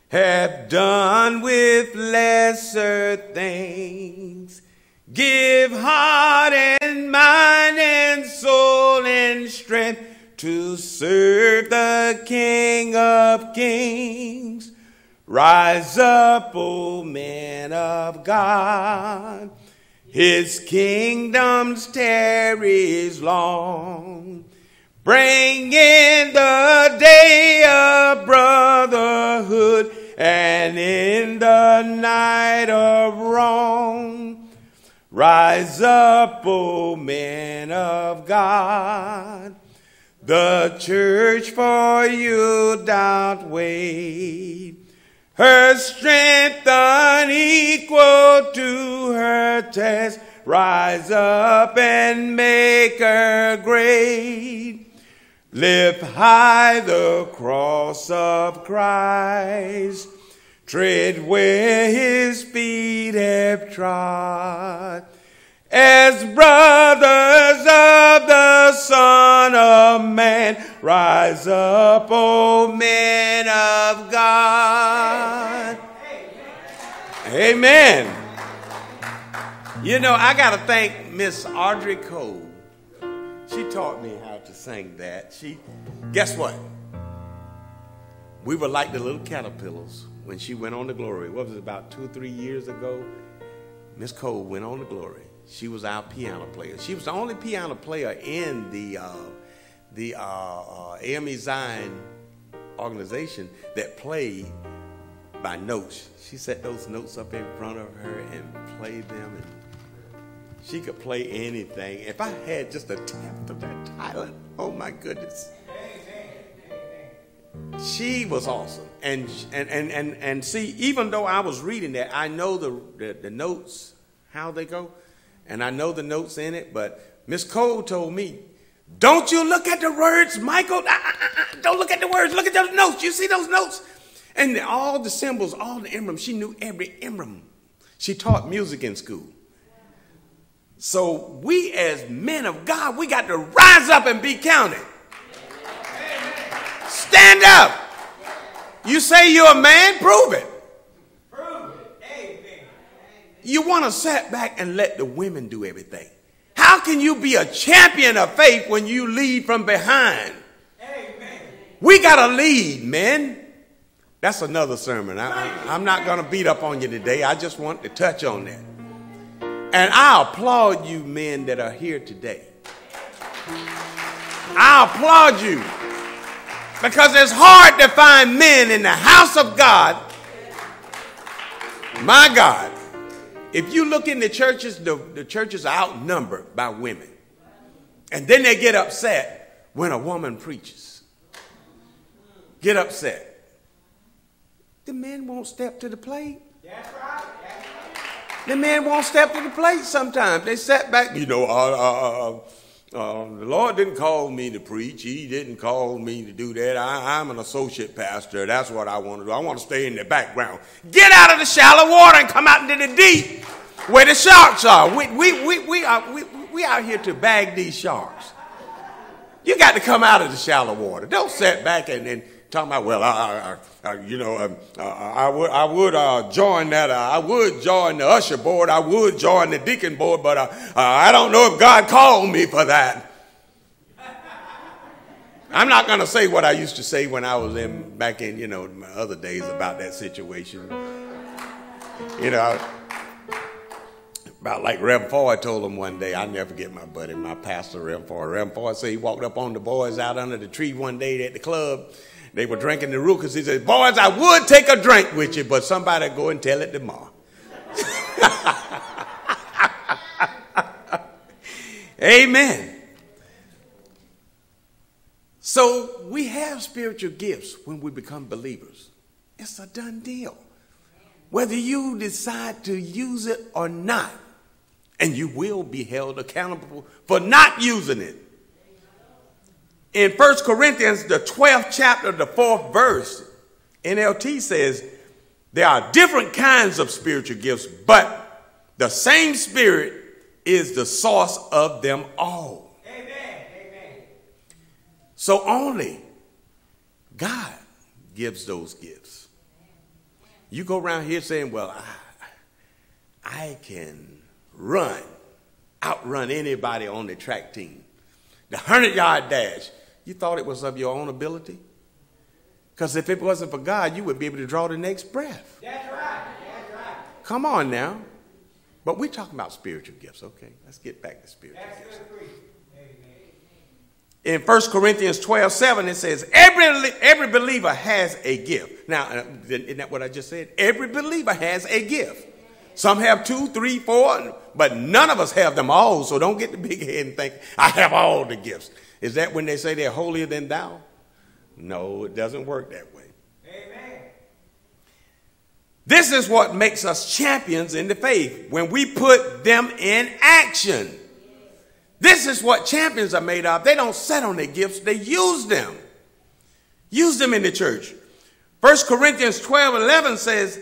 have done with lesser things. Give heart and mind and soul and strength to serve the King of Kings. Rise up, O men of God. His kingdom's tarries long. Bring in the day of brotherhood and in the night of wrong. Rise up, O men of God. The church for you doth wait. Her strength unequal to her test, Rise up and make her great. Lift high the cross of Christ. Tread where his feet have trod. As brothers of the Son of Man, rise up, O men of God. Amen. You know, I got to thank Miss Audrey Cole. She taught me how to sing that. She, guess what? We were like the little caterpillars when she went on to glory. What was it, about two or three years ago? Miss Cole went on to glory. She was our piano player. She was the only piano player in the uh, the uh, uh, AME Zion organization that played by notes. She set those notes up in front of her and played them, and she could play anything. If I had just a tenth of that talent, oh my goodness. She was awesome. And, and, and, and, and see, even though I was reading that, I know the, the, the notes, how they go, and I know the notes in it, but Miss Cole told me Don't you look at the words, Michael. Uh, uh, uh, don't look at the words. Look at those notes. You see those notes? And all the symbols, all the emblems. She knew every emblem. She taught music in school. So we as men of God, we got to rise up and be counted. Stand up. You say you're a man, prove it. Prove it. Amen. You want to sit back and let the women do everything. How can you be a champion of faith when you lead from behind? Amen. We got to lead, men. That's another sermon. I, am not going to beat up on you today. I just want to touch on that. And I applaud you, men that are here today. I applaud you because it's hard to find men in the house of God. My God. If you look in the churches, the, the churches are outnumbered by women. And then they get upset when a woman preaches. Get upset. The men won't step to the plate. That's right. The men won't step to the plate sometimes. They sat back. You know, uh, uh, uh, uh, the Lord didn't call me to preach. He didn't call me to do that. I, am an associate pastor. That's what I want to do. I want to stay in the background. Get out of the shallow water and come out into the deep where the sharks are. We, we, we, we, are, we, we out here to bag these sharks. You got to come out of the shallow water. Don't sit back and, and talking about, well, I, I, I you know, um, uh, I would, I would uh, join that. Uh, I would join the usher board. I would join the deacon board, but uh, uh, I don't know if God called me for that. I'm not going to say what I used to say when I was in back in, you know, my other days about that situation. You know, about like Rev Ford told him one day, I never forget my buddy, my pastor, Rev Ford. Rev Ford said he walked up on the boys out under the tree one day at the club they were drinking the Rucas. He said, Boys, I would take a drink with you, but somebody go and tell it to Ma. Amen. So we have spiritual gifts when we become believers. It's a done deal. Whether you decide to use it or not, and you will be held accountable for not using it in 1 Corinthians, the 12th chapter, the fourth verse, NLT says, there are different kinds of spiritual gifts, but the same Spirit is the source of them all. Amen. Amen. So only God gives those gifts. You go around here saying, well, I, I can run, outrun anybody on the track team. The 100 yard dash, you thought it was of your own ability? Because if it wasn't for God, you would be able to draw the next breath. That's right. That's right. Come on now. But we're talking about spiritual gifts, okay? Let's get back to spiritual That's gifts. In Amen. 1 Corinthians 12, 7, it says, every, every believer has a gift. Now, uh, isn't that what I just said? Every believer has a gift. Some have two, three, four, but none of us have them all. So don't get the big head and think, I have all the gifts. Is that when they say they're holier than thou? No, it doesn't work that way. Amen. This is what makes us champions in the faith when we put them in action. This is what champions are made of. They don't sit on their gifts, they use them. Use them in the church. 1 Corinthians 12 11 says,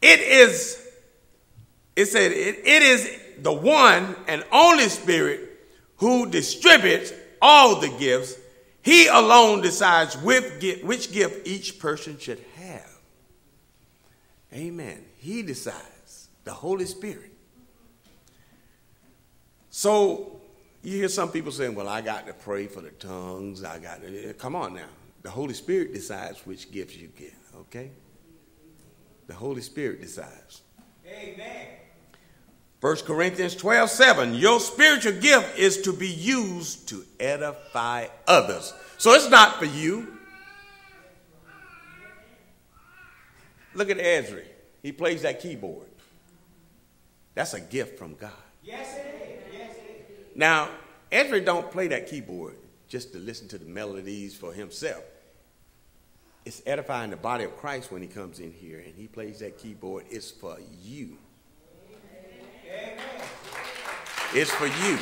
It is, it said, it, it is the one and only Spirit who distributes all the gifts. He alone decides which gift each person should have. Amen. He decides, the Holy Spirit. So you hear some people saying, well, I got to pray for the tongues. I got to. Eh, come on now. The Holy Spirit decides which gifts you get, okay? The Holy Spirit decides. Amen. 1 Corinthians 12, 7. Your spiritual gift is to be used to edify others. So it's not for you. Look at Ezra. He plays that keyboard. That's a gift from God. Yes, it is. Yes, it is. Now, Ezra don't play that keyboard just to listen to the melodies for himself. It's edifying the body of Christ when he comes in here and he plays that keyboard. It's for you. It's for you.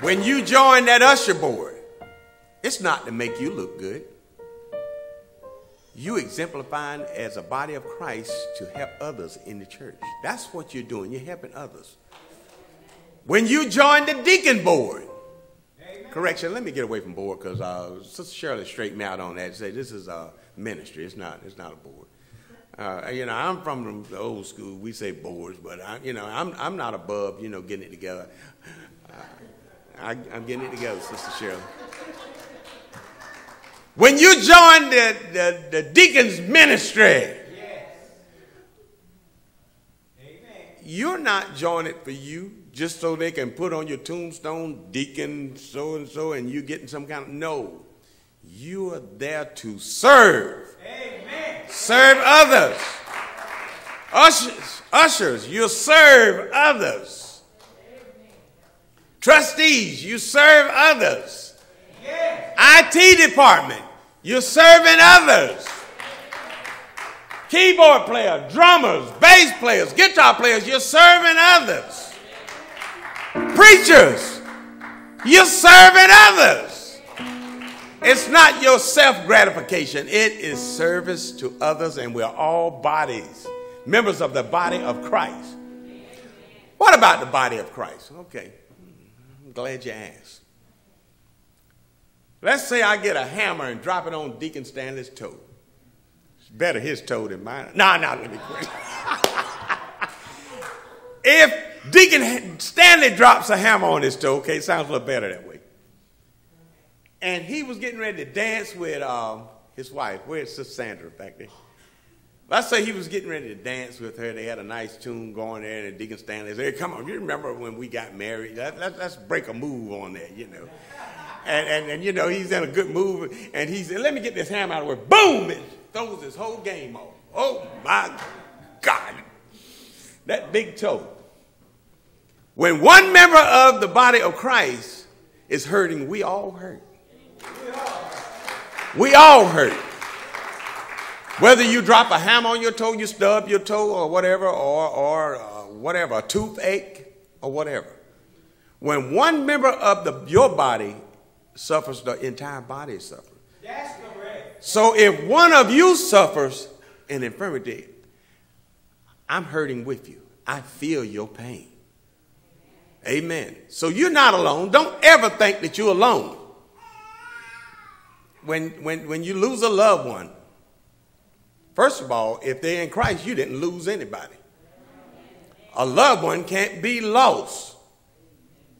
When you join that usher board, it's not to make you look good. You exemplifying as a body of Christ to help others in the church. That's what you're doing. You're helping others. When you join the deacon board, correction, let me get away from board because uh, Sister Shirley straightened me out on that. Say this is a ministry. It's not. It's not a board. Uh, you know, I'm from the old school. We say boards, but I, you know, I'm I'm not above you know getting it together. Uh, I, I'm getting it together, Sister Shirley. When you join the, the, the deacon's ministry, yes. you're not joining it for you just so they can put on your tombstone, deacon so and so, and you getting some kind of. No. You are there to serve. Amen. Serve others. Ushers, ushers, you serve others. Trustees, you serve others. IT department, you're serving others. Keyboard player, drummers, bass players, guitar players, you're serving others. Preachers, you're serving others. It's not your self gratification, it is service to others, and we're all bodies, members of the body of Christ. What about the body of Christ? Okay, I'm glad you asked. Let's say I get a hammer and drop it on Deacon Stanley's toe. It's better his toe than mine. No, no, let me quit. if Deacon Stanley drops a hammer on his toe, okay, sounds a little better that way. And he was getting ready to dance with uh, his wife. Where's Sister Sandra back there? Let's say he was getting ready to dance with her. They had a nice tune going there, and Deacon Stanley said, Come on, you remember when we got married? Let, let, let's break a move on that, you know. And, and, and, you know, he's in a good mood, and he said, Let me get this hammer out of way. Boom! It throws his whole game off. Oh, my God. That big toe. When one member of the body of Christ is hurting, we all hurt. We all hurt. Whether you drop a hammer on your toe, you stub your toe, or whatever, or, or uh, whatever, a toothache, or whatever. When one member of the, your body suffers, the entire body suffers. That's correct. So if one of you suffers an infirmity, I'm hurting with you. I feel your pain. Amen. So you're not alone. Don't ever think that you're alone. When, when, when you lose a loved one, first of all, if they're in Christ, you didn't lose anybody. A loved one can't be lost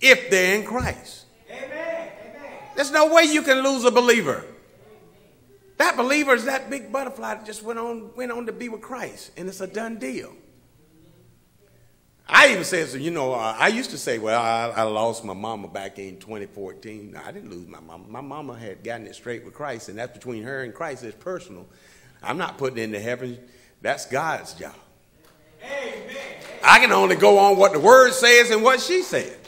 if they're in Christ. Amen. There's no way you can lose a believer. That believer is that big butterfly that just went on, went on to be with Christ, and it's a done deal. I even said, so, you know, uh, I used to say, well, I, I, lost my mama back in 2014. No, I didn't lose my mama. My mama had gotten it straight with Christ, and that's between her and Christ. It's personal. I'm not putting it into heaven. That's God's job. Amen. I can only go on what the word says and what she said.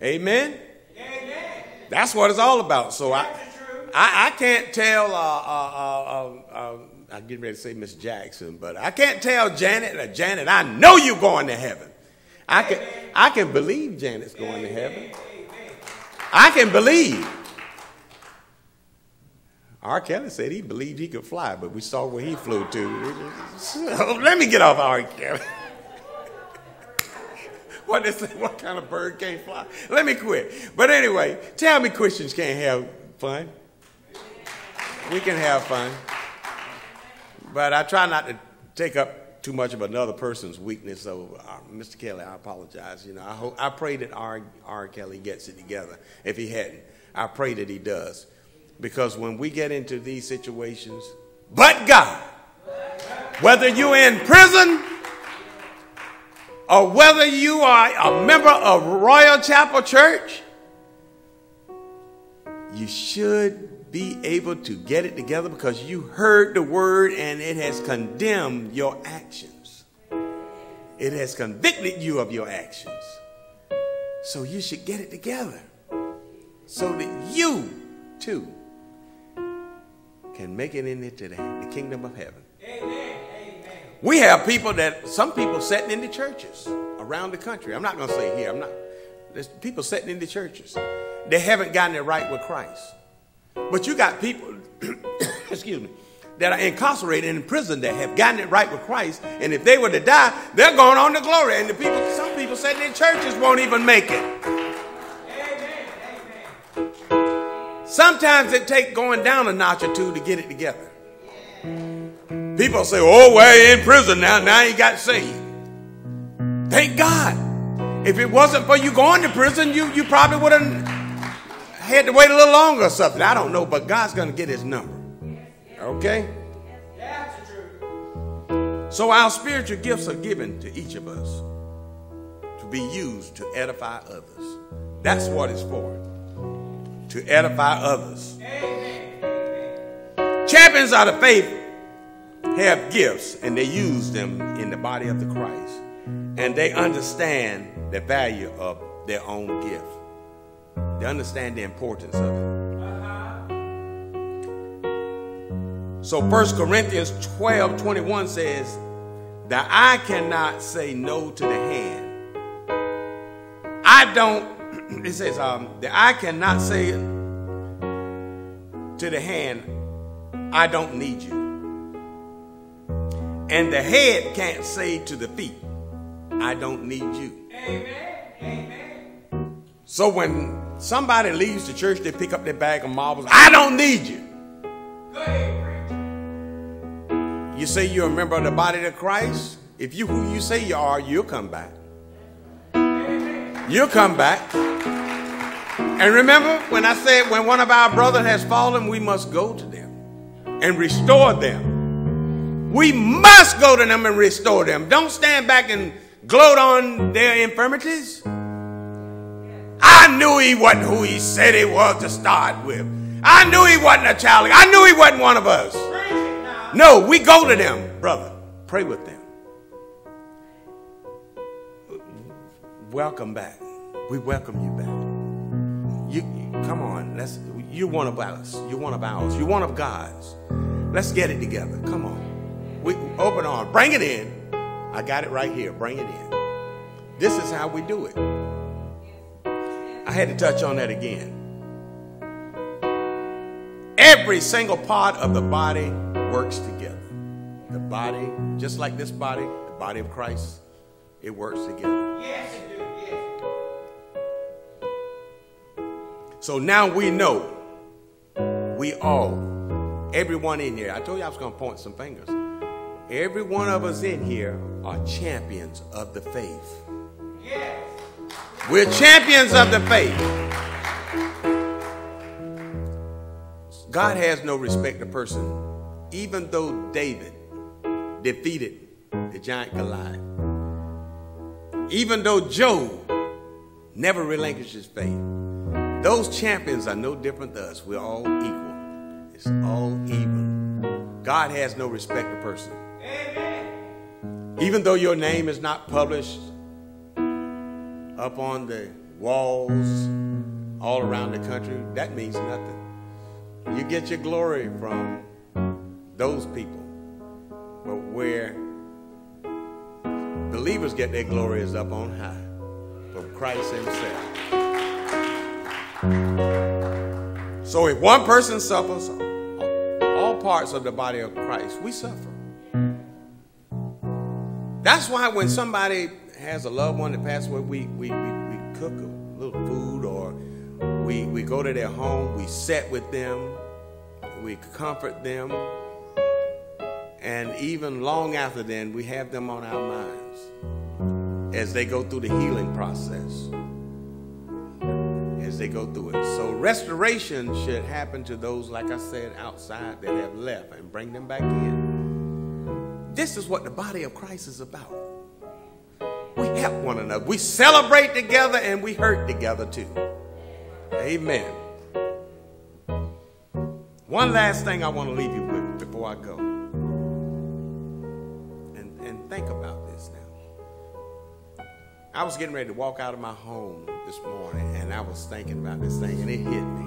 Amen. Amen. That's what it's all about. So I, That's the truth. I, I can't tell. Uh, uh, I'm getting ready to say Miss Jackson, but I can't tell Janet. Uh, Janet, I know you're going to heaven. I can, I can believe Janet's going to heaven. I can believe. R. Kelly said he believed he could fly, but we saw where he flew to. So, let me get off R. Kelly. what kind of bird can't fly? Let me quit. But anyway, tell me Christians can't have fun. We can have fun. But I try not to take up too much of another person's weakness. So, uh, Mr. Kelly, I apologize. You know, I hope I pray that R. R. Kelly gets it together. If he hadn't, I pray that he does, because when we get into these situations, but God, whether you're in prison or whether you are a member of Royal Chapel Church, you should be able to get it together because you heard the word and it has condemned your actions. It has convicted you of your actions. So you should get it together so that you too can make it into the, the kingdom of heaven. Amen. Amen. We have people that, some people sitting in the churches around the country. I'm not going to say here, I'm not. There's people sitting in the churches. They haven't gotten it right with Christ. But you got people, excuse me, that are incarcerated in prison that have gotten it right with Christ. And if they were to die, they're going on to glory. And the people, some people sitting in churches won't even make it. Sometimes it takes going down a notch or two to get it together. People say, oh, well, in prison now. Now you got saved. Thank God. If it wasn't for you going to prison, you, you probably would have had to wait a little longer or something. I don't know, but God's going to get his number. Okay? So our spiritual gifts are given to each of us to be used to edify others. That's what it's for. To edify others. Champions of the faith have gifts and they use them in the body of the Christ. And they understand the value of their own gift. They understand the importance of it. So 1 Corinthians 12 21 says, The eye cannot say no to the hand. I don't, it says, um, the eye cannot say to the hand, I don't need you. And the head can't say to the feet, I don't need you. So when somebody leaves the church, they pick up their bag of marbles, I don't need you. You say you're a member of the body of Christ. If you who you say you are, you'll come back. You'll come back. And remember when I said when one of our brothers has fallen, we must go to them and restore them. We must go to them and restore them. Don't stand back and gloat on their infirmities. I knew he wasn't who he said he was to start with. I knew he wasn't a child. I knew he wasn't one of us. No, we go to them, brother. Pray with them. Welcome back. We welcome you back. You, you come on. Let's. You're one of us. You're one of ours. You're one of God's. Let's get it together. Come on. We open arms. Bring it in. I got it right here. Bring it in. This is how we do it. I had to touch on that again. Every single part of the body works together. The body, just like this body, the body of Christ, it works together. Yes, it do. Yes. So now we know, we all, everyone in here, I told you I was going to point some fingers. Every one of us in here are champions of the faith. Yes. We're champions of the faith. God has no respect to person. Even though David defeated the giant Goliath, even though Job never relinquished his faith, those champions are no different to us. We're all equal. It's all even. God has no respect to person. Amen. Even though your name is not published up on the walls all around the country, that means nothing. You get your glory from those people. But where believers get their glory is up on high from Christ Himself. So if one person suffers, all parts of the body of Christ, we suffer. That's why when somebody has a loved one that passed away, we, we, we, we cook a little food or we, we go to their home, we sit with them, we comfort them, and even long after then, we have them on our minds as they go through the healing process. As they go through it. So, restoration should happen to those, like I said, outside that have left and bring them back in. This is what the body of Christ is about. We help one another. We celebrate together and we hurt together too. Amen. One last thing I want to leave you with before I go. And, and think about this now. I was getting ready to walk out of my home this morning and I was thinking about this thing and it hit me.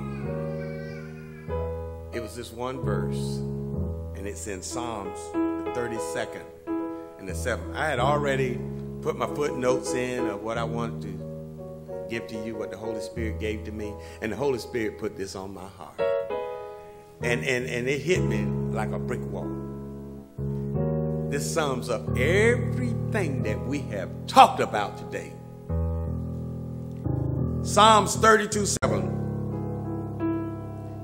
It was this one verse and it's in Psalms, the 32nd and the 7th. I had already put my footnotes in of what I wanted to give to you what the Holy Spirit gave to me. And the Holy Spirit put this on my heart. And, and, and it hit me like a brick wall. This sums up everything that we have talked about today. Psalms 32 7.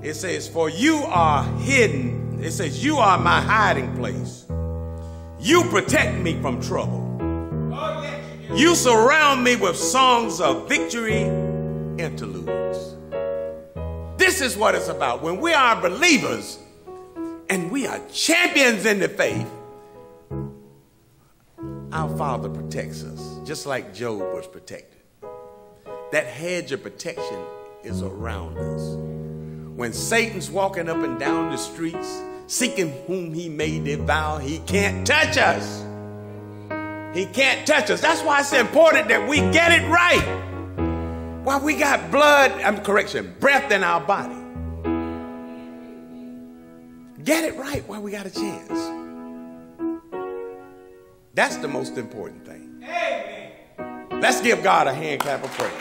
It says, For you are hidden. It says, You are my hiding place. You protect me from trouble. You surround me with songs of victory interludes. This is what it's about. When we are believers and we are champions in the faith, our Father protects us, just like Job was protected. That hedge of protection is around us. When Satan's walking up and down the streets, seeking whom he may devour, he can't touch us. He can't touch us. That's why it's important that we get it right. While we got blood, I'm correction, breath in our body. Get it right while we got a chance. That's the most important thing. Amen. Let's give God a hand clap of praise.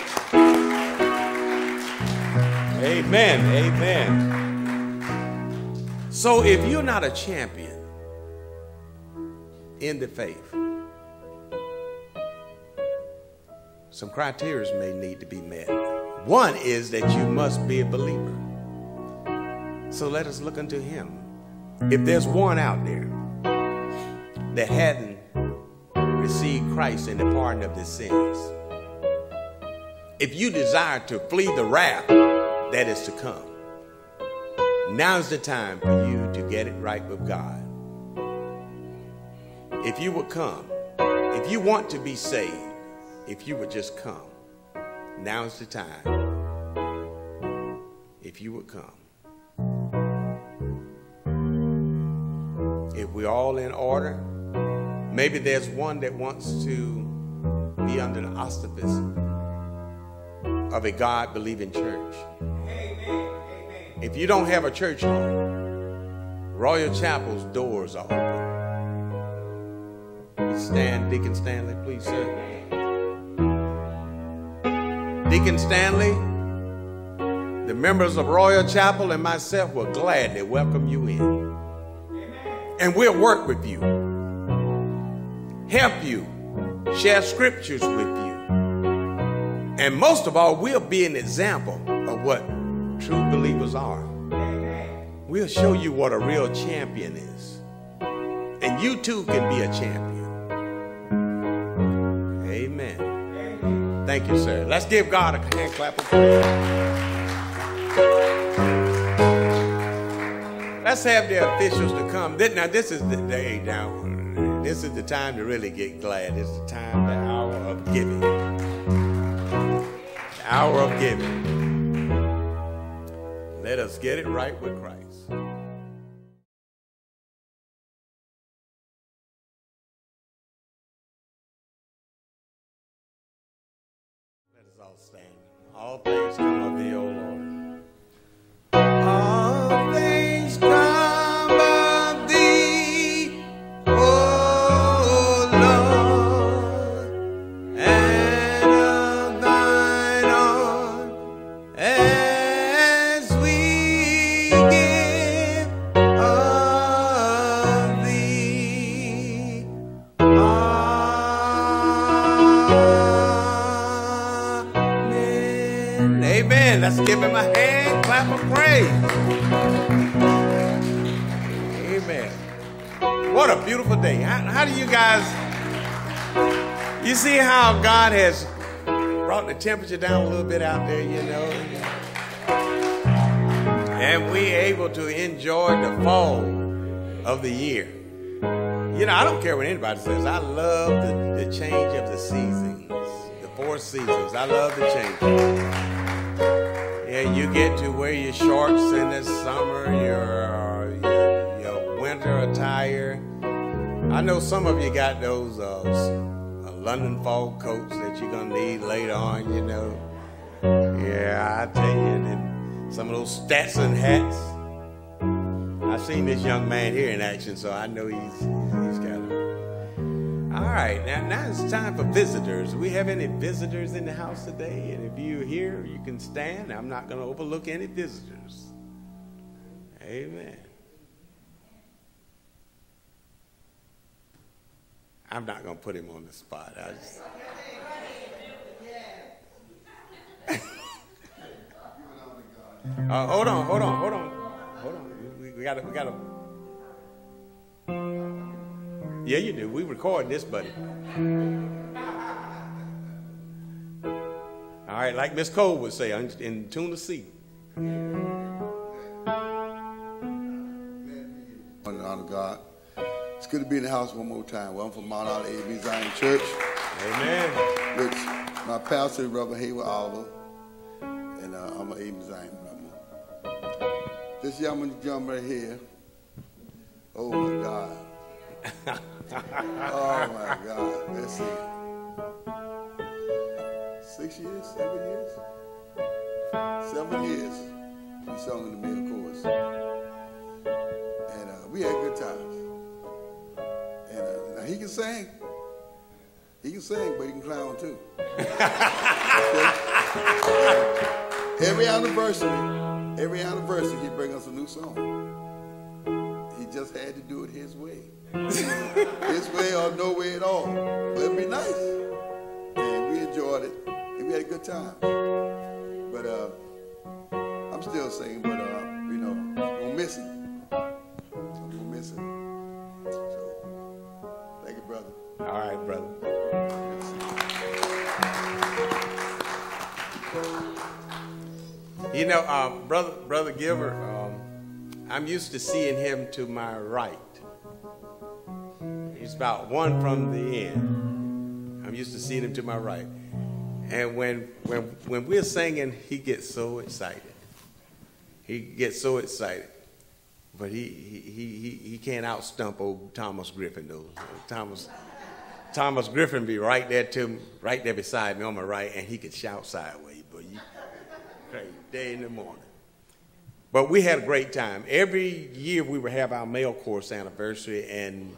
Amen. Amen. So if you're not a champion in the faith, some criteria may need to be met. One is that you must be a believer. So let us look unto him. If there's one out there that hadn't received Christ in the pardon of their sins, if you desire to flee the wrath that is to come, now's the time for you to get it right with God. If you would come, if you want to be saved, if you would just come, now's the time. If you would come. If we're all in order, maybe there's one that wants to be under the auspice of a God believing church. If you don't have a church home, Royal Chapel's doors are open. Stand, Deacon Stanley, please, sir. Deacon Stanley, the members of Royal Chapel and myself will gladly welcome you in. And we'll work with you, help you, share scriptures with you. And most of all, we'll be an example of what true believers are. We'll show you what a real champion is. And you too can be a champion. Thank you, sir. Let's give God a hand clap. Let's have the officials to come. Now, this is the day now. This is the time to really get glad. It's the time, the hour of giving. The hour of giving. Let us get it right with Christ. All things come of thee, temperature down a little bit out there, you know? And we able to enjoy the fall of the year. You know, I don't care what anybody says. I love the, the change of the seasons, the four seasons. I love the change. Yeah, you get to wear your shorts in the summer, your, your, your winter attire. I know some of you got those uh, London Fog coats that you're gonna need later on. You know. Yeah, I tell you, then some of those Stetson hats. I've seen this young man here in action, so I know he's he's got them. All right, now, now it's time for visitors. Do we have any visitors in the house today? And if you're here, you can stand. I'm not to overlook any visitors. Amen. I'm not going to put him on the spot. I just... uh, hold on, hold on, hold on, hold on. We, we got to, we got to. Yeah, you do. We record this, buddy. All right, like Miss Cole would say, in tune to see. Honor God. It's good to be in the house one more time. Well, I'm from Mount Olive A.M.E. Zion Church. Amen. Which my pastor, Reverend Hayward Oliver, and uh, I'm an A.M.E. Zion member. This young gentleman right here, oh my God. oh my God. Let's see. Six years, seven years? Seven years. We sung in the male chorus. And uh, we had good times. He can sing. He can sing, but he can clown too. every anniversary, every anniversary, he bring us a new song. He just had to do it his way. his way or no way at all. But it'd be nice. And we enjoyed it. And we had a good time. But uh, I'm still singing, but uh, you know, I'm gonna miss. I'm gonna miss him. So brother. All right, brother. You know, um, brother, brother Giver, um, I'm used to seeing him to my right. He's about one from the end. I'm used to seeing him to my right. And when when when we're singing, he gets so excited. He gets so excited. But he he he he can't outstump old Thomas Griffin though. Thomas Thomas Griffin be right there to right there beside me on my right, and he could shout sideways, but you day in the morning. But we had a great time. Every year we would have our mail course anniversary, and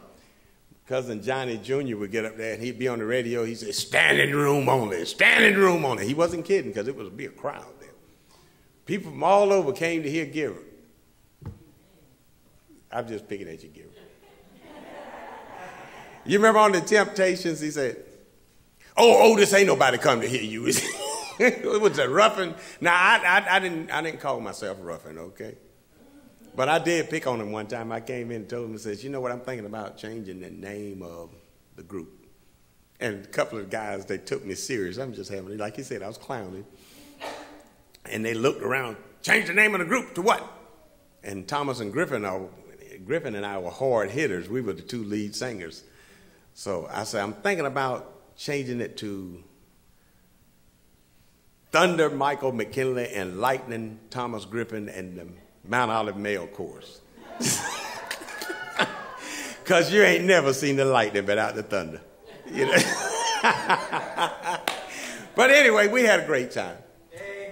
cousin Johnny Jr. would get up there and he'd be on the radio. He'd say, "Standing room only, standing room only." He wasn't kidding because it was be a crowd there. People from all over came to hear Giver. I'm just picking at you, Giver. You remember on the Temptations, he said, "Oh, oh, this ain't nobody come to hear you." it was a roughing. Now I, I, I, didn't, I didn't call myself roughing, okay? But I did pick on him one time. I came in and told him, and says, "You know what? I'm thinking about changing the name of the group." And a couple of guys, they took me serious. I'm just having, like he said, I was clowning. And they looked around, change the name of the group to what? And Thomas and Griffin, are, Griffin and I were hard hitters. We were the two lead singers. So I said, I'm thinking about changing it to Thunder Michael McKinley and Lightning Thomas Griffin and the Mount Olive Male Chorus. Because you ain't never seen the lightning without the thunder. You know? but anyway, we had a great time.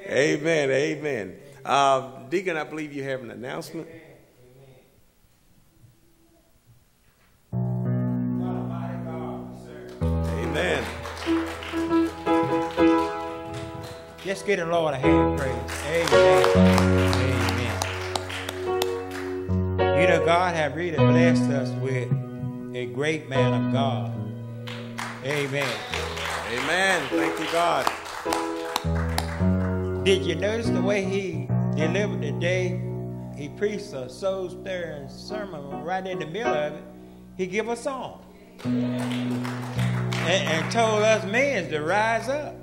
Amen, amen. amen. Uh, Deacon, I believe you have an announcement. Amen. Just get the Lord a hand praise. Amen. Amen. You know, God have really blessed us with a great man of God. Amen. Amen. Thank you, God. Did you notice the way he delivered the day? He preached a soul stirring sermon right in the middle of it. He give a song and, and told us men to rise up.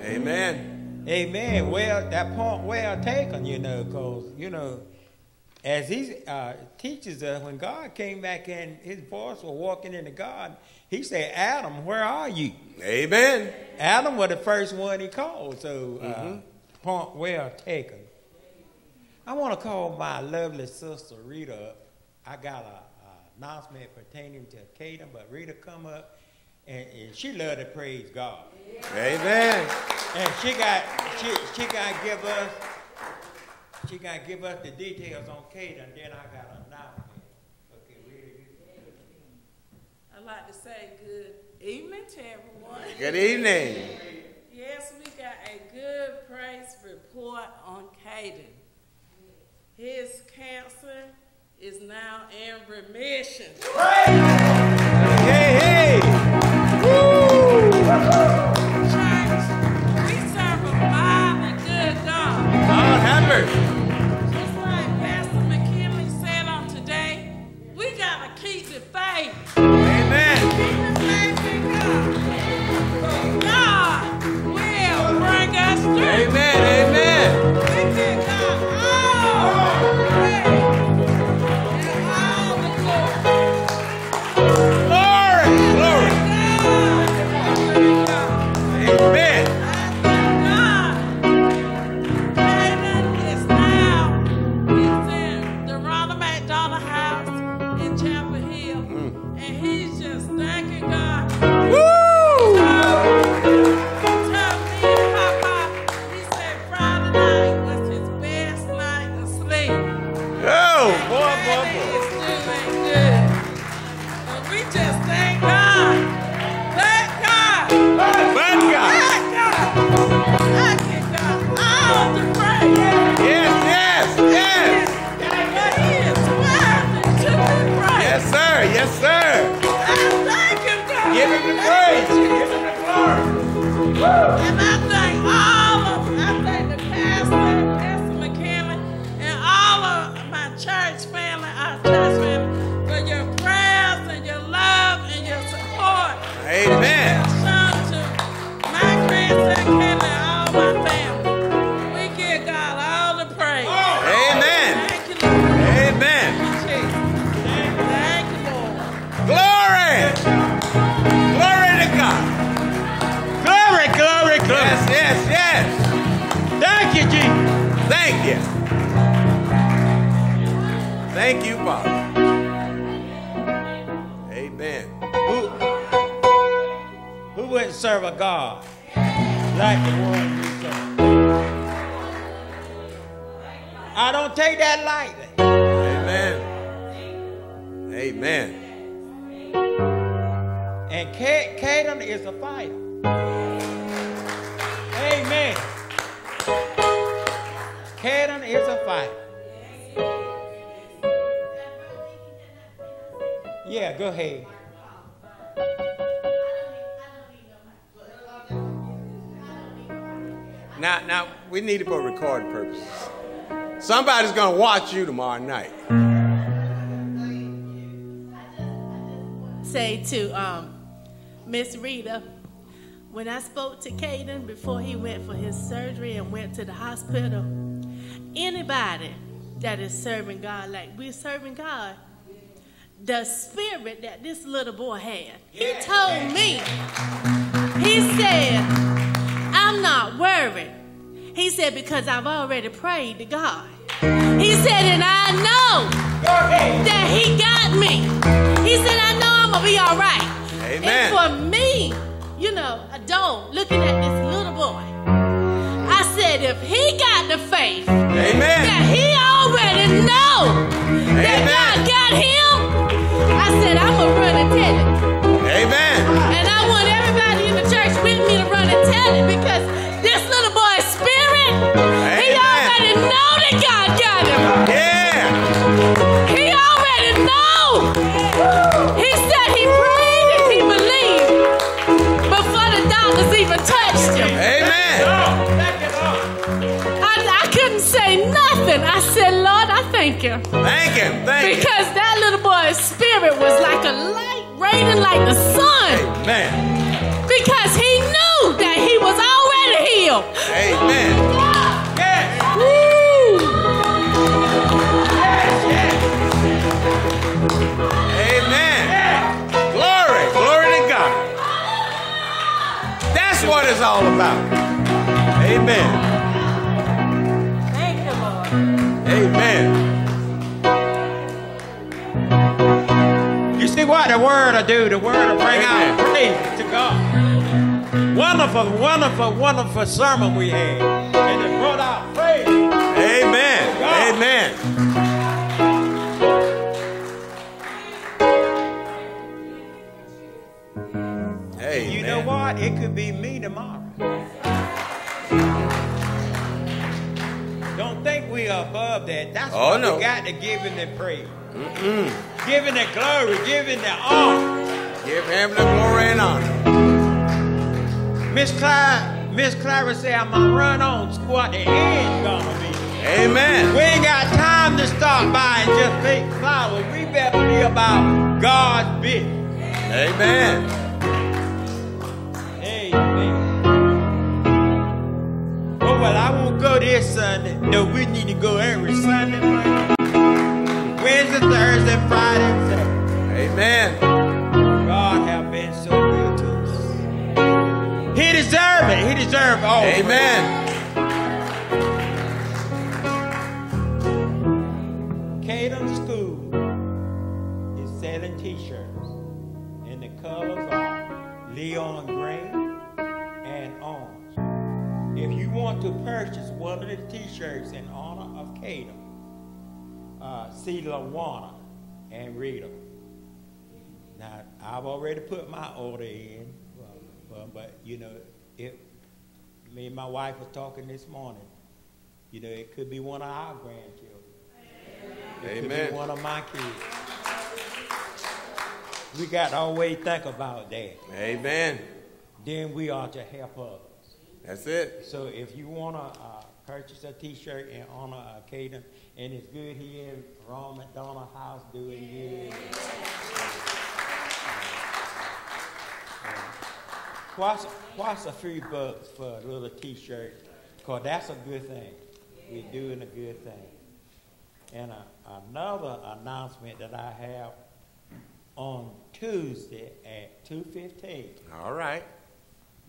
Amen. Amen. Well, that point well taken, you know, because, you know, as he uh, teaches us, when God came back in, his voice was walking in the garden, he said, Adam, where are you? Amen. Adam was the first one he called, so uh, mm-hmm. point well taken. I want to call my lovely sister Rita up. I got a announcement pertaining to Caden, but Rita come up and, and she loved to praise God. Amen. And she got she she got to give us she got to give us the details on Caden, and then I got an announcement. Okay, Rita, you. I'd like to say good evening to everyone. Good evening. Yes, we got a good praise report on Caden. His cancer is now in remission. Hey, hey. Serve a God like the one we serve? I don't take that lightly. Amen. Amen. And Ca- Caden is a fighter. Amen. Caden is a fighter. Yeah, go ahead. Now, now we need it for recording purposes. Somebody's gonna watch you tomorrow night. say to um, Miss Rita, when I spoke to Caden before he went for his surgery and went to the hospital, anybody that is serving God like we're serving God, the spirit that this little boy had, he told me, he said, not worried. He said, because I've already prayed to God. He said, and I know that he got me. He said, I know I'm gonna be all right. Amen. And for me, you know, adult looking at this little boy, I said, if he got the faith Amen. that he already know that God got him, Yeah. He already know. He said he prayed and he believed before the doctors even touched him. Amen. I, I couldn't say nothing. I said, Lord, I thank you. Thank him. Thank him. Because that little boy's spirit was like a light raining like the sun. Amen. Because he knew that he was already healed. Amen. is all about. Amen. Thank you, Lord. Amen. You see what the word I do? The word I bring out praise to God. Wonderful, wonderful, wonderful sermon we had. And it brought out praise. Amen. Amen. it could be Amen. that. That's Oh, why no. we got to give him the praise. Give him the glory, give him the honor. Give him the glory and honor. Miss Clara, Miss Clara said, I'm gonna run on, what the end gonna be. Amen. We ain't got time to stop by and just make flowers. We better be about God's business. Amen. Oh, well, I won't go this Sunday. No, we need to go every Sunday, Monday, Wednesday, Thursday, Friday, and Saturday. Amen. God have been so good to us. He deserve it. He deserve all. Amen. Caden's School is selling t-shirts and the colors are Leon want to purchase one of the t-shirts in honor of Cadence, uh, see LaWanna and Rita. Now, I've already put my order in, but, but you know, it, me and my wife were talking this morning. You know, it could be one of our grandchildren. It could be Amen. one of my kids. We got to always think about that. Amen. Then we ought to help others. That's it. So if you want to uh, purchase a T-shirt in honor of Caden, and it's good here in Ronald McDonald House doing good. What's, what's a few bucks for a little T-shirt? Cause that's a good thing. We're doing a good thing. And uh, another announcement that I have on Tuesday at two fifteen. All right.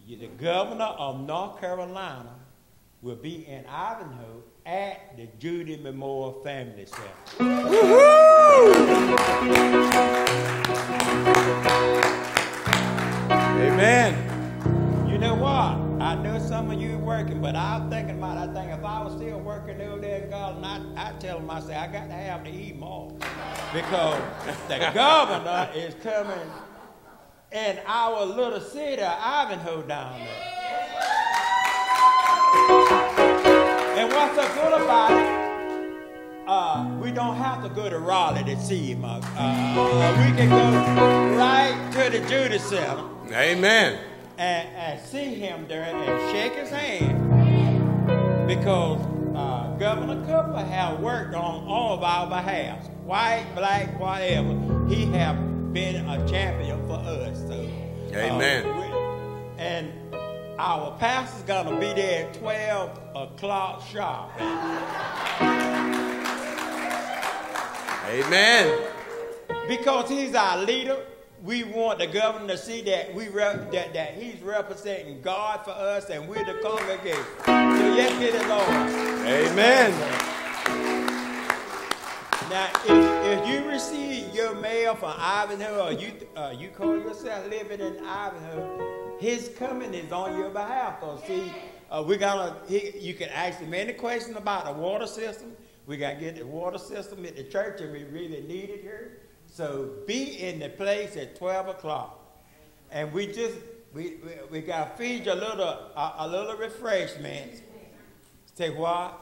The governor of North Carolina will be in Ivanhoe at the Judy Memorial Family Center. Amen. You know what? I know some of you working, but I was thinking about it. I think if I was still working over there in Garland, I, I tell them, I say, I got to have to eat more. Because the governor is coming in our little city of Ivanhoe down there. And what's so good about it, uh, we don't have to go to Raleigh to see him. Uh, uh, we can go right to the Judy Center Amen. and, and see him there and shake his hand because uh, Governor Cooper have worked on all of our behalf, white, black, whatever. He have been a champion for us. So, uh, Amen. we- and our pastor's gonna be there at 12 o'clock sharp. Amen. Because he's our leader, we want the governor to see that we rep, that, that he's representing God for us and we're the congregation. So yes, it on. Amen. Now, if, if you receive your mail from Ivanhoe or you uh, you call yourself living in Ivanhoe, his coming is on your behalf. Cause see, uh, we're gonna he, you can ask him any question about the water system. We gotta get the water system at the church, and we really need it here. So be in the place at twelve o'clock, and we just we we, we gotta feed you a little a, a little refreshments. Say what?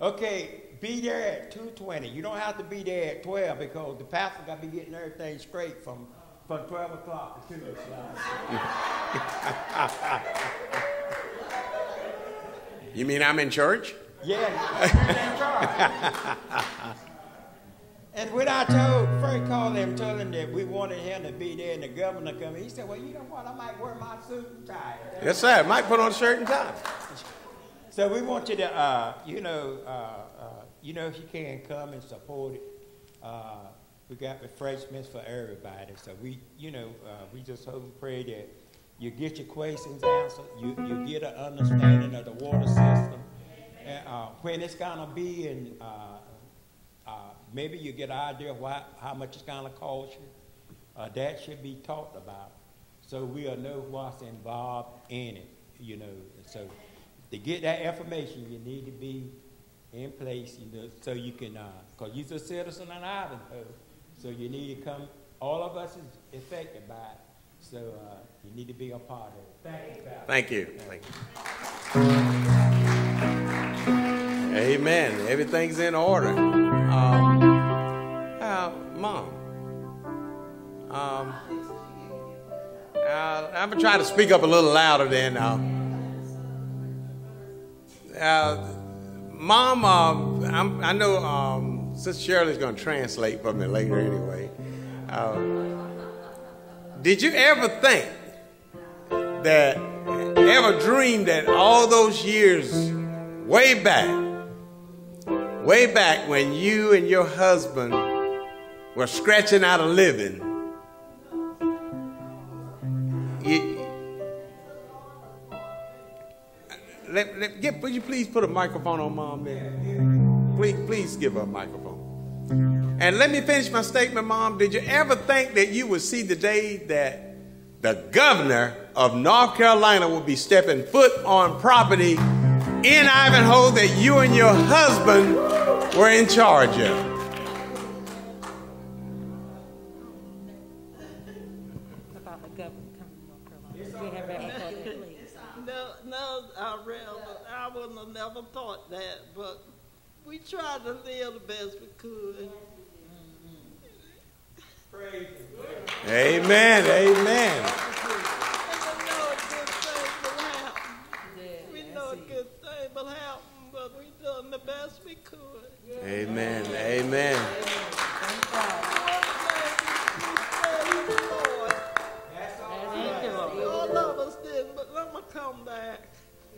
Okay, be there at two twenty. You don't have to be there at twelve because the pastor got to be getting everything straight from from twelve o'clock to two o'clock. You mean I'm in church? Yeah, in charge. And when I told Frank called him, told him that we wanted him to be there and the governor coming, he said, "Well, you know what? I might wear my suit and tie." Yes, sir. Might put on a shirt and tie. So we want you to, uh, you know, uh, you know, if you can come and support it. Uh, we got refreshments for everybody. So we, you know, uh, we just hope and pray that you get your questions answered. You you get an understanding of the water system, and uh, when it's gonna be, and uh, uh, maybe you get an idea of why, how much it's gonna cost you. Uh, that should be talked about, so we'll know what's involved in it. You know, so to get that information, you need to be in place, you know, so you can, uh, cause you're a citizen in Ivanhoe, so you need to come, all of us is affected by it, so, uh, you need to be a part of it. Thank you, Pastor. Thank you. Thank you. Amen. Everything's in order. Um, uh, Mom. Um, uh, I'm gonna try to speak up a little louder then. Uh, uh, Mom, um, i know um, Sister Shirley's gonna translate for me later anyway. Uh, did you ever think that, ever dream that all those years way back, way back when you and your husband were scratching out a living, let, let, get, would you please put a microphone on mom there? Please, please give her a microphone. And let me finish my statement, Mom. Did you ever think that you would see the day that the governor of North Carolina would be stepping foot on property in Ivanhoe that you and your husband were in charge of? Never thought that, but we tried to live the best we could. Amen. Amen. We know a good thing will happen, but we done the best we could. Amen. Amen. All of us did, but I'm gonna come back.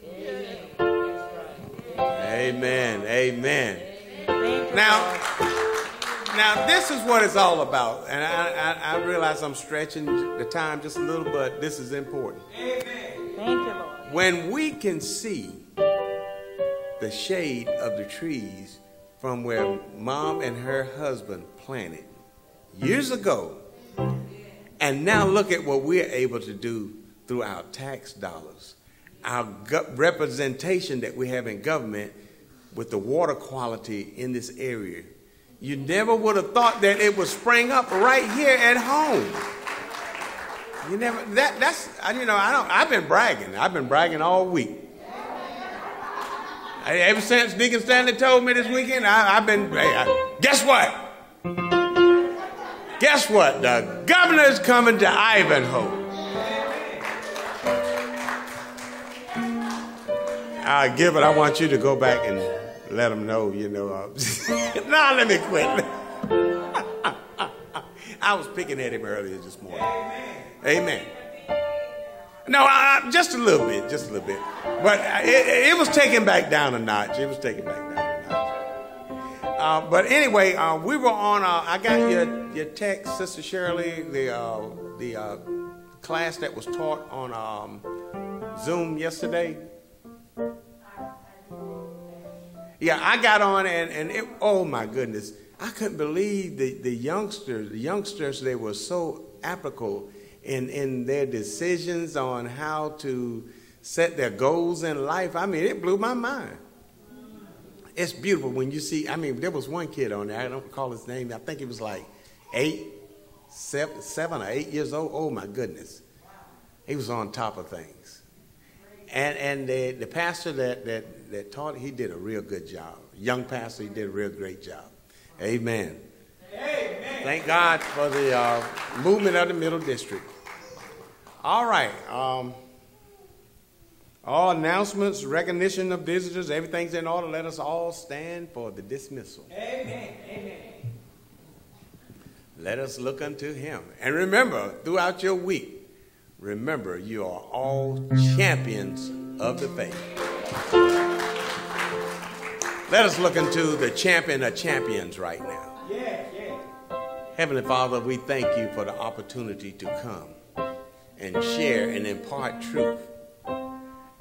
Amen. Amen. Amen. Now, now this is what it's all about, and I, I, I realize I'm stretching the time just a little, but this is important. Amen. Thank you, Lord. When we can see the shade of the trees from where mom and her husband planted years ago, and now look at what we're able to do through our tax dollars, our representation that we have in government with the water quality in this area. You never would have thought that it would spring up right here at home. You never that that's you know I don't I've been bragging I've been bragging all week. I- Ever since Deacon Stanley told me this weekend, I, I've been. hey, I- guess what? Guess what? The governor's coming to Ivanhoe. Give it. I want you to go back and let them know. You know. Uh, nah, let me quit. I was picking at him earlier this morning. Amen. No, I, just a little bit, just a little bit. But it, it was taken back down a notch. It was taken back down a notch. Uh, but anyway, uh, we were on. Uh, I got your your text, Sister Shirley, the uh, the uh, class that was taught on um, Zoom yesterday. Yeah, I got on and, and it, oh my goodness, I couldn't believe the, the youngsters, the youngsters, they were so apical in, in their decisions on how to set their goals in life. I mean, it blew my mind. It's beautiful when you see, I mean, there was one kid on there, I don't recall his name, I think he was like eight, seven, seven or eight years old. Oh my goodness. He was on top of things. And, and the, the pastor that, that, that taught, he did a real good job. Young pastor, he did a real great job. Amen. Amen. Thank God for the uh, movement of the Middle District. All right. Um, all announcements, recognition of visitors, everything's in order. Let us all stand for the dismissal. Amen. Amen. Let us look unto him. And remember, throughout your week, remember you are all champions of the faith. Let us look into the champion of champions right now. Yes, yes. Heavenly Father, we thank you for the opportunity to come and share and impart truth.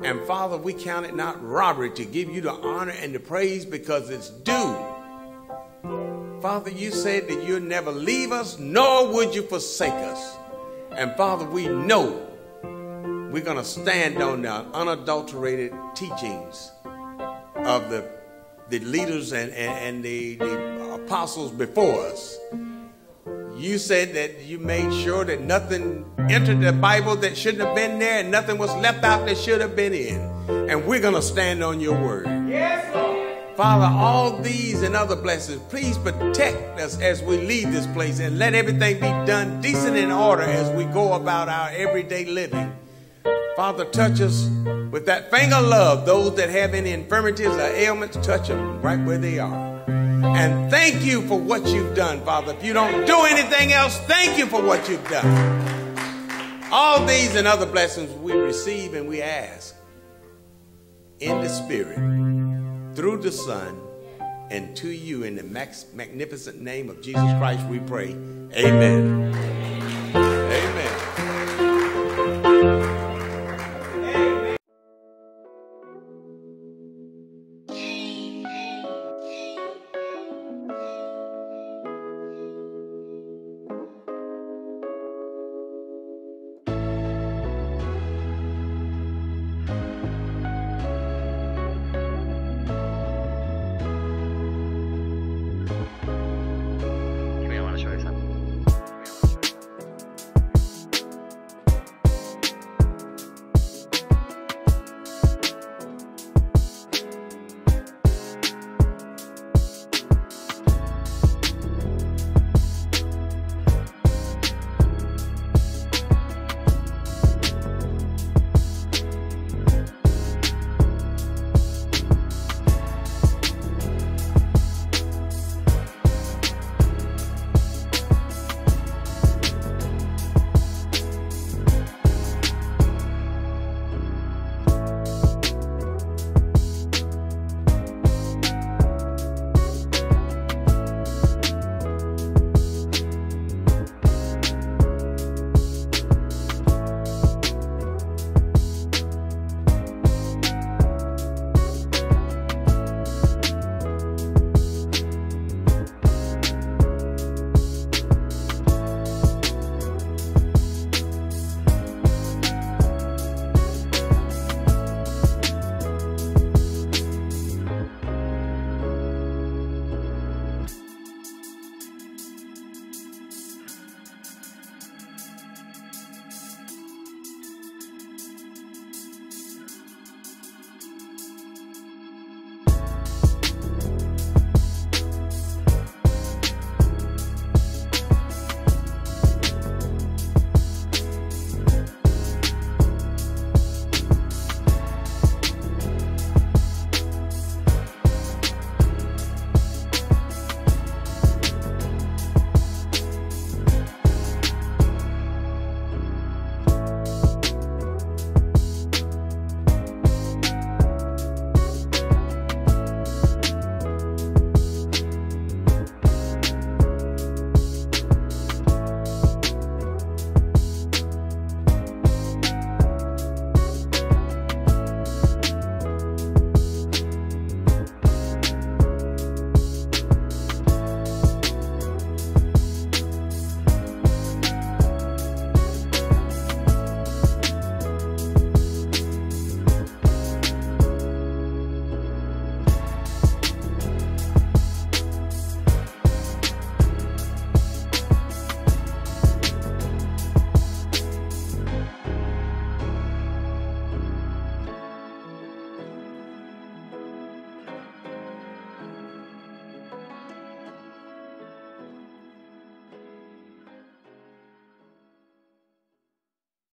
And Father, we count it not robbery to give you the honor and the praise because it's due. Father, you said that you'll never leave us, nor would you forsake us. And Father, we know we're going to stand on the unadulterated teachings of the, the leaders and, and, and the, the apostles before us. You said that you made sure that nothing entered the Bible that shouldn't have been there and nothing was left out that should have been in. And we're going to stand on your word. Yes, Lord. Father, all these and other blessings, please protect us as we leave this place and let everything be done decent and order as we go about our everyday living. Father, touch us with that finger of love. Those that have any infirmities or ailments, touch them right where they are. And thank you for what you've done, Father. If you don't do anything else, thank you for what you've done. All these and other blessings we receive and we ask in the Spirit, through the Son, and to you in the magnificent name of Jesus Christ we pray. Amen.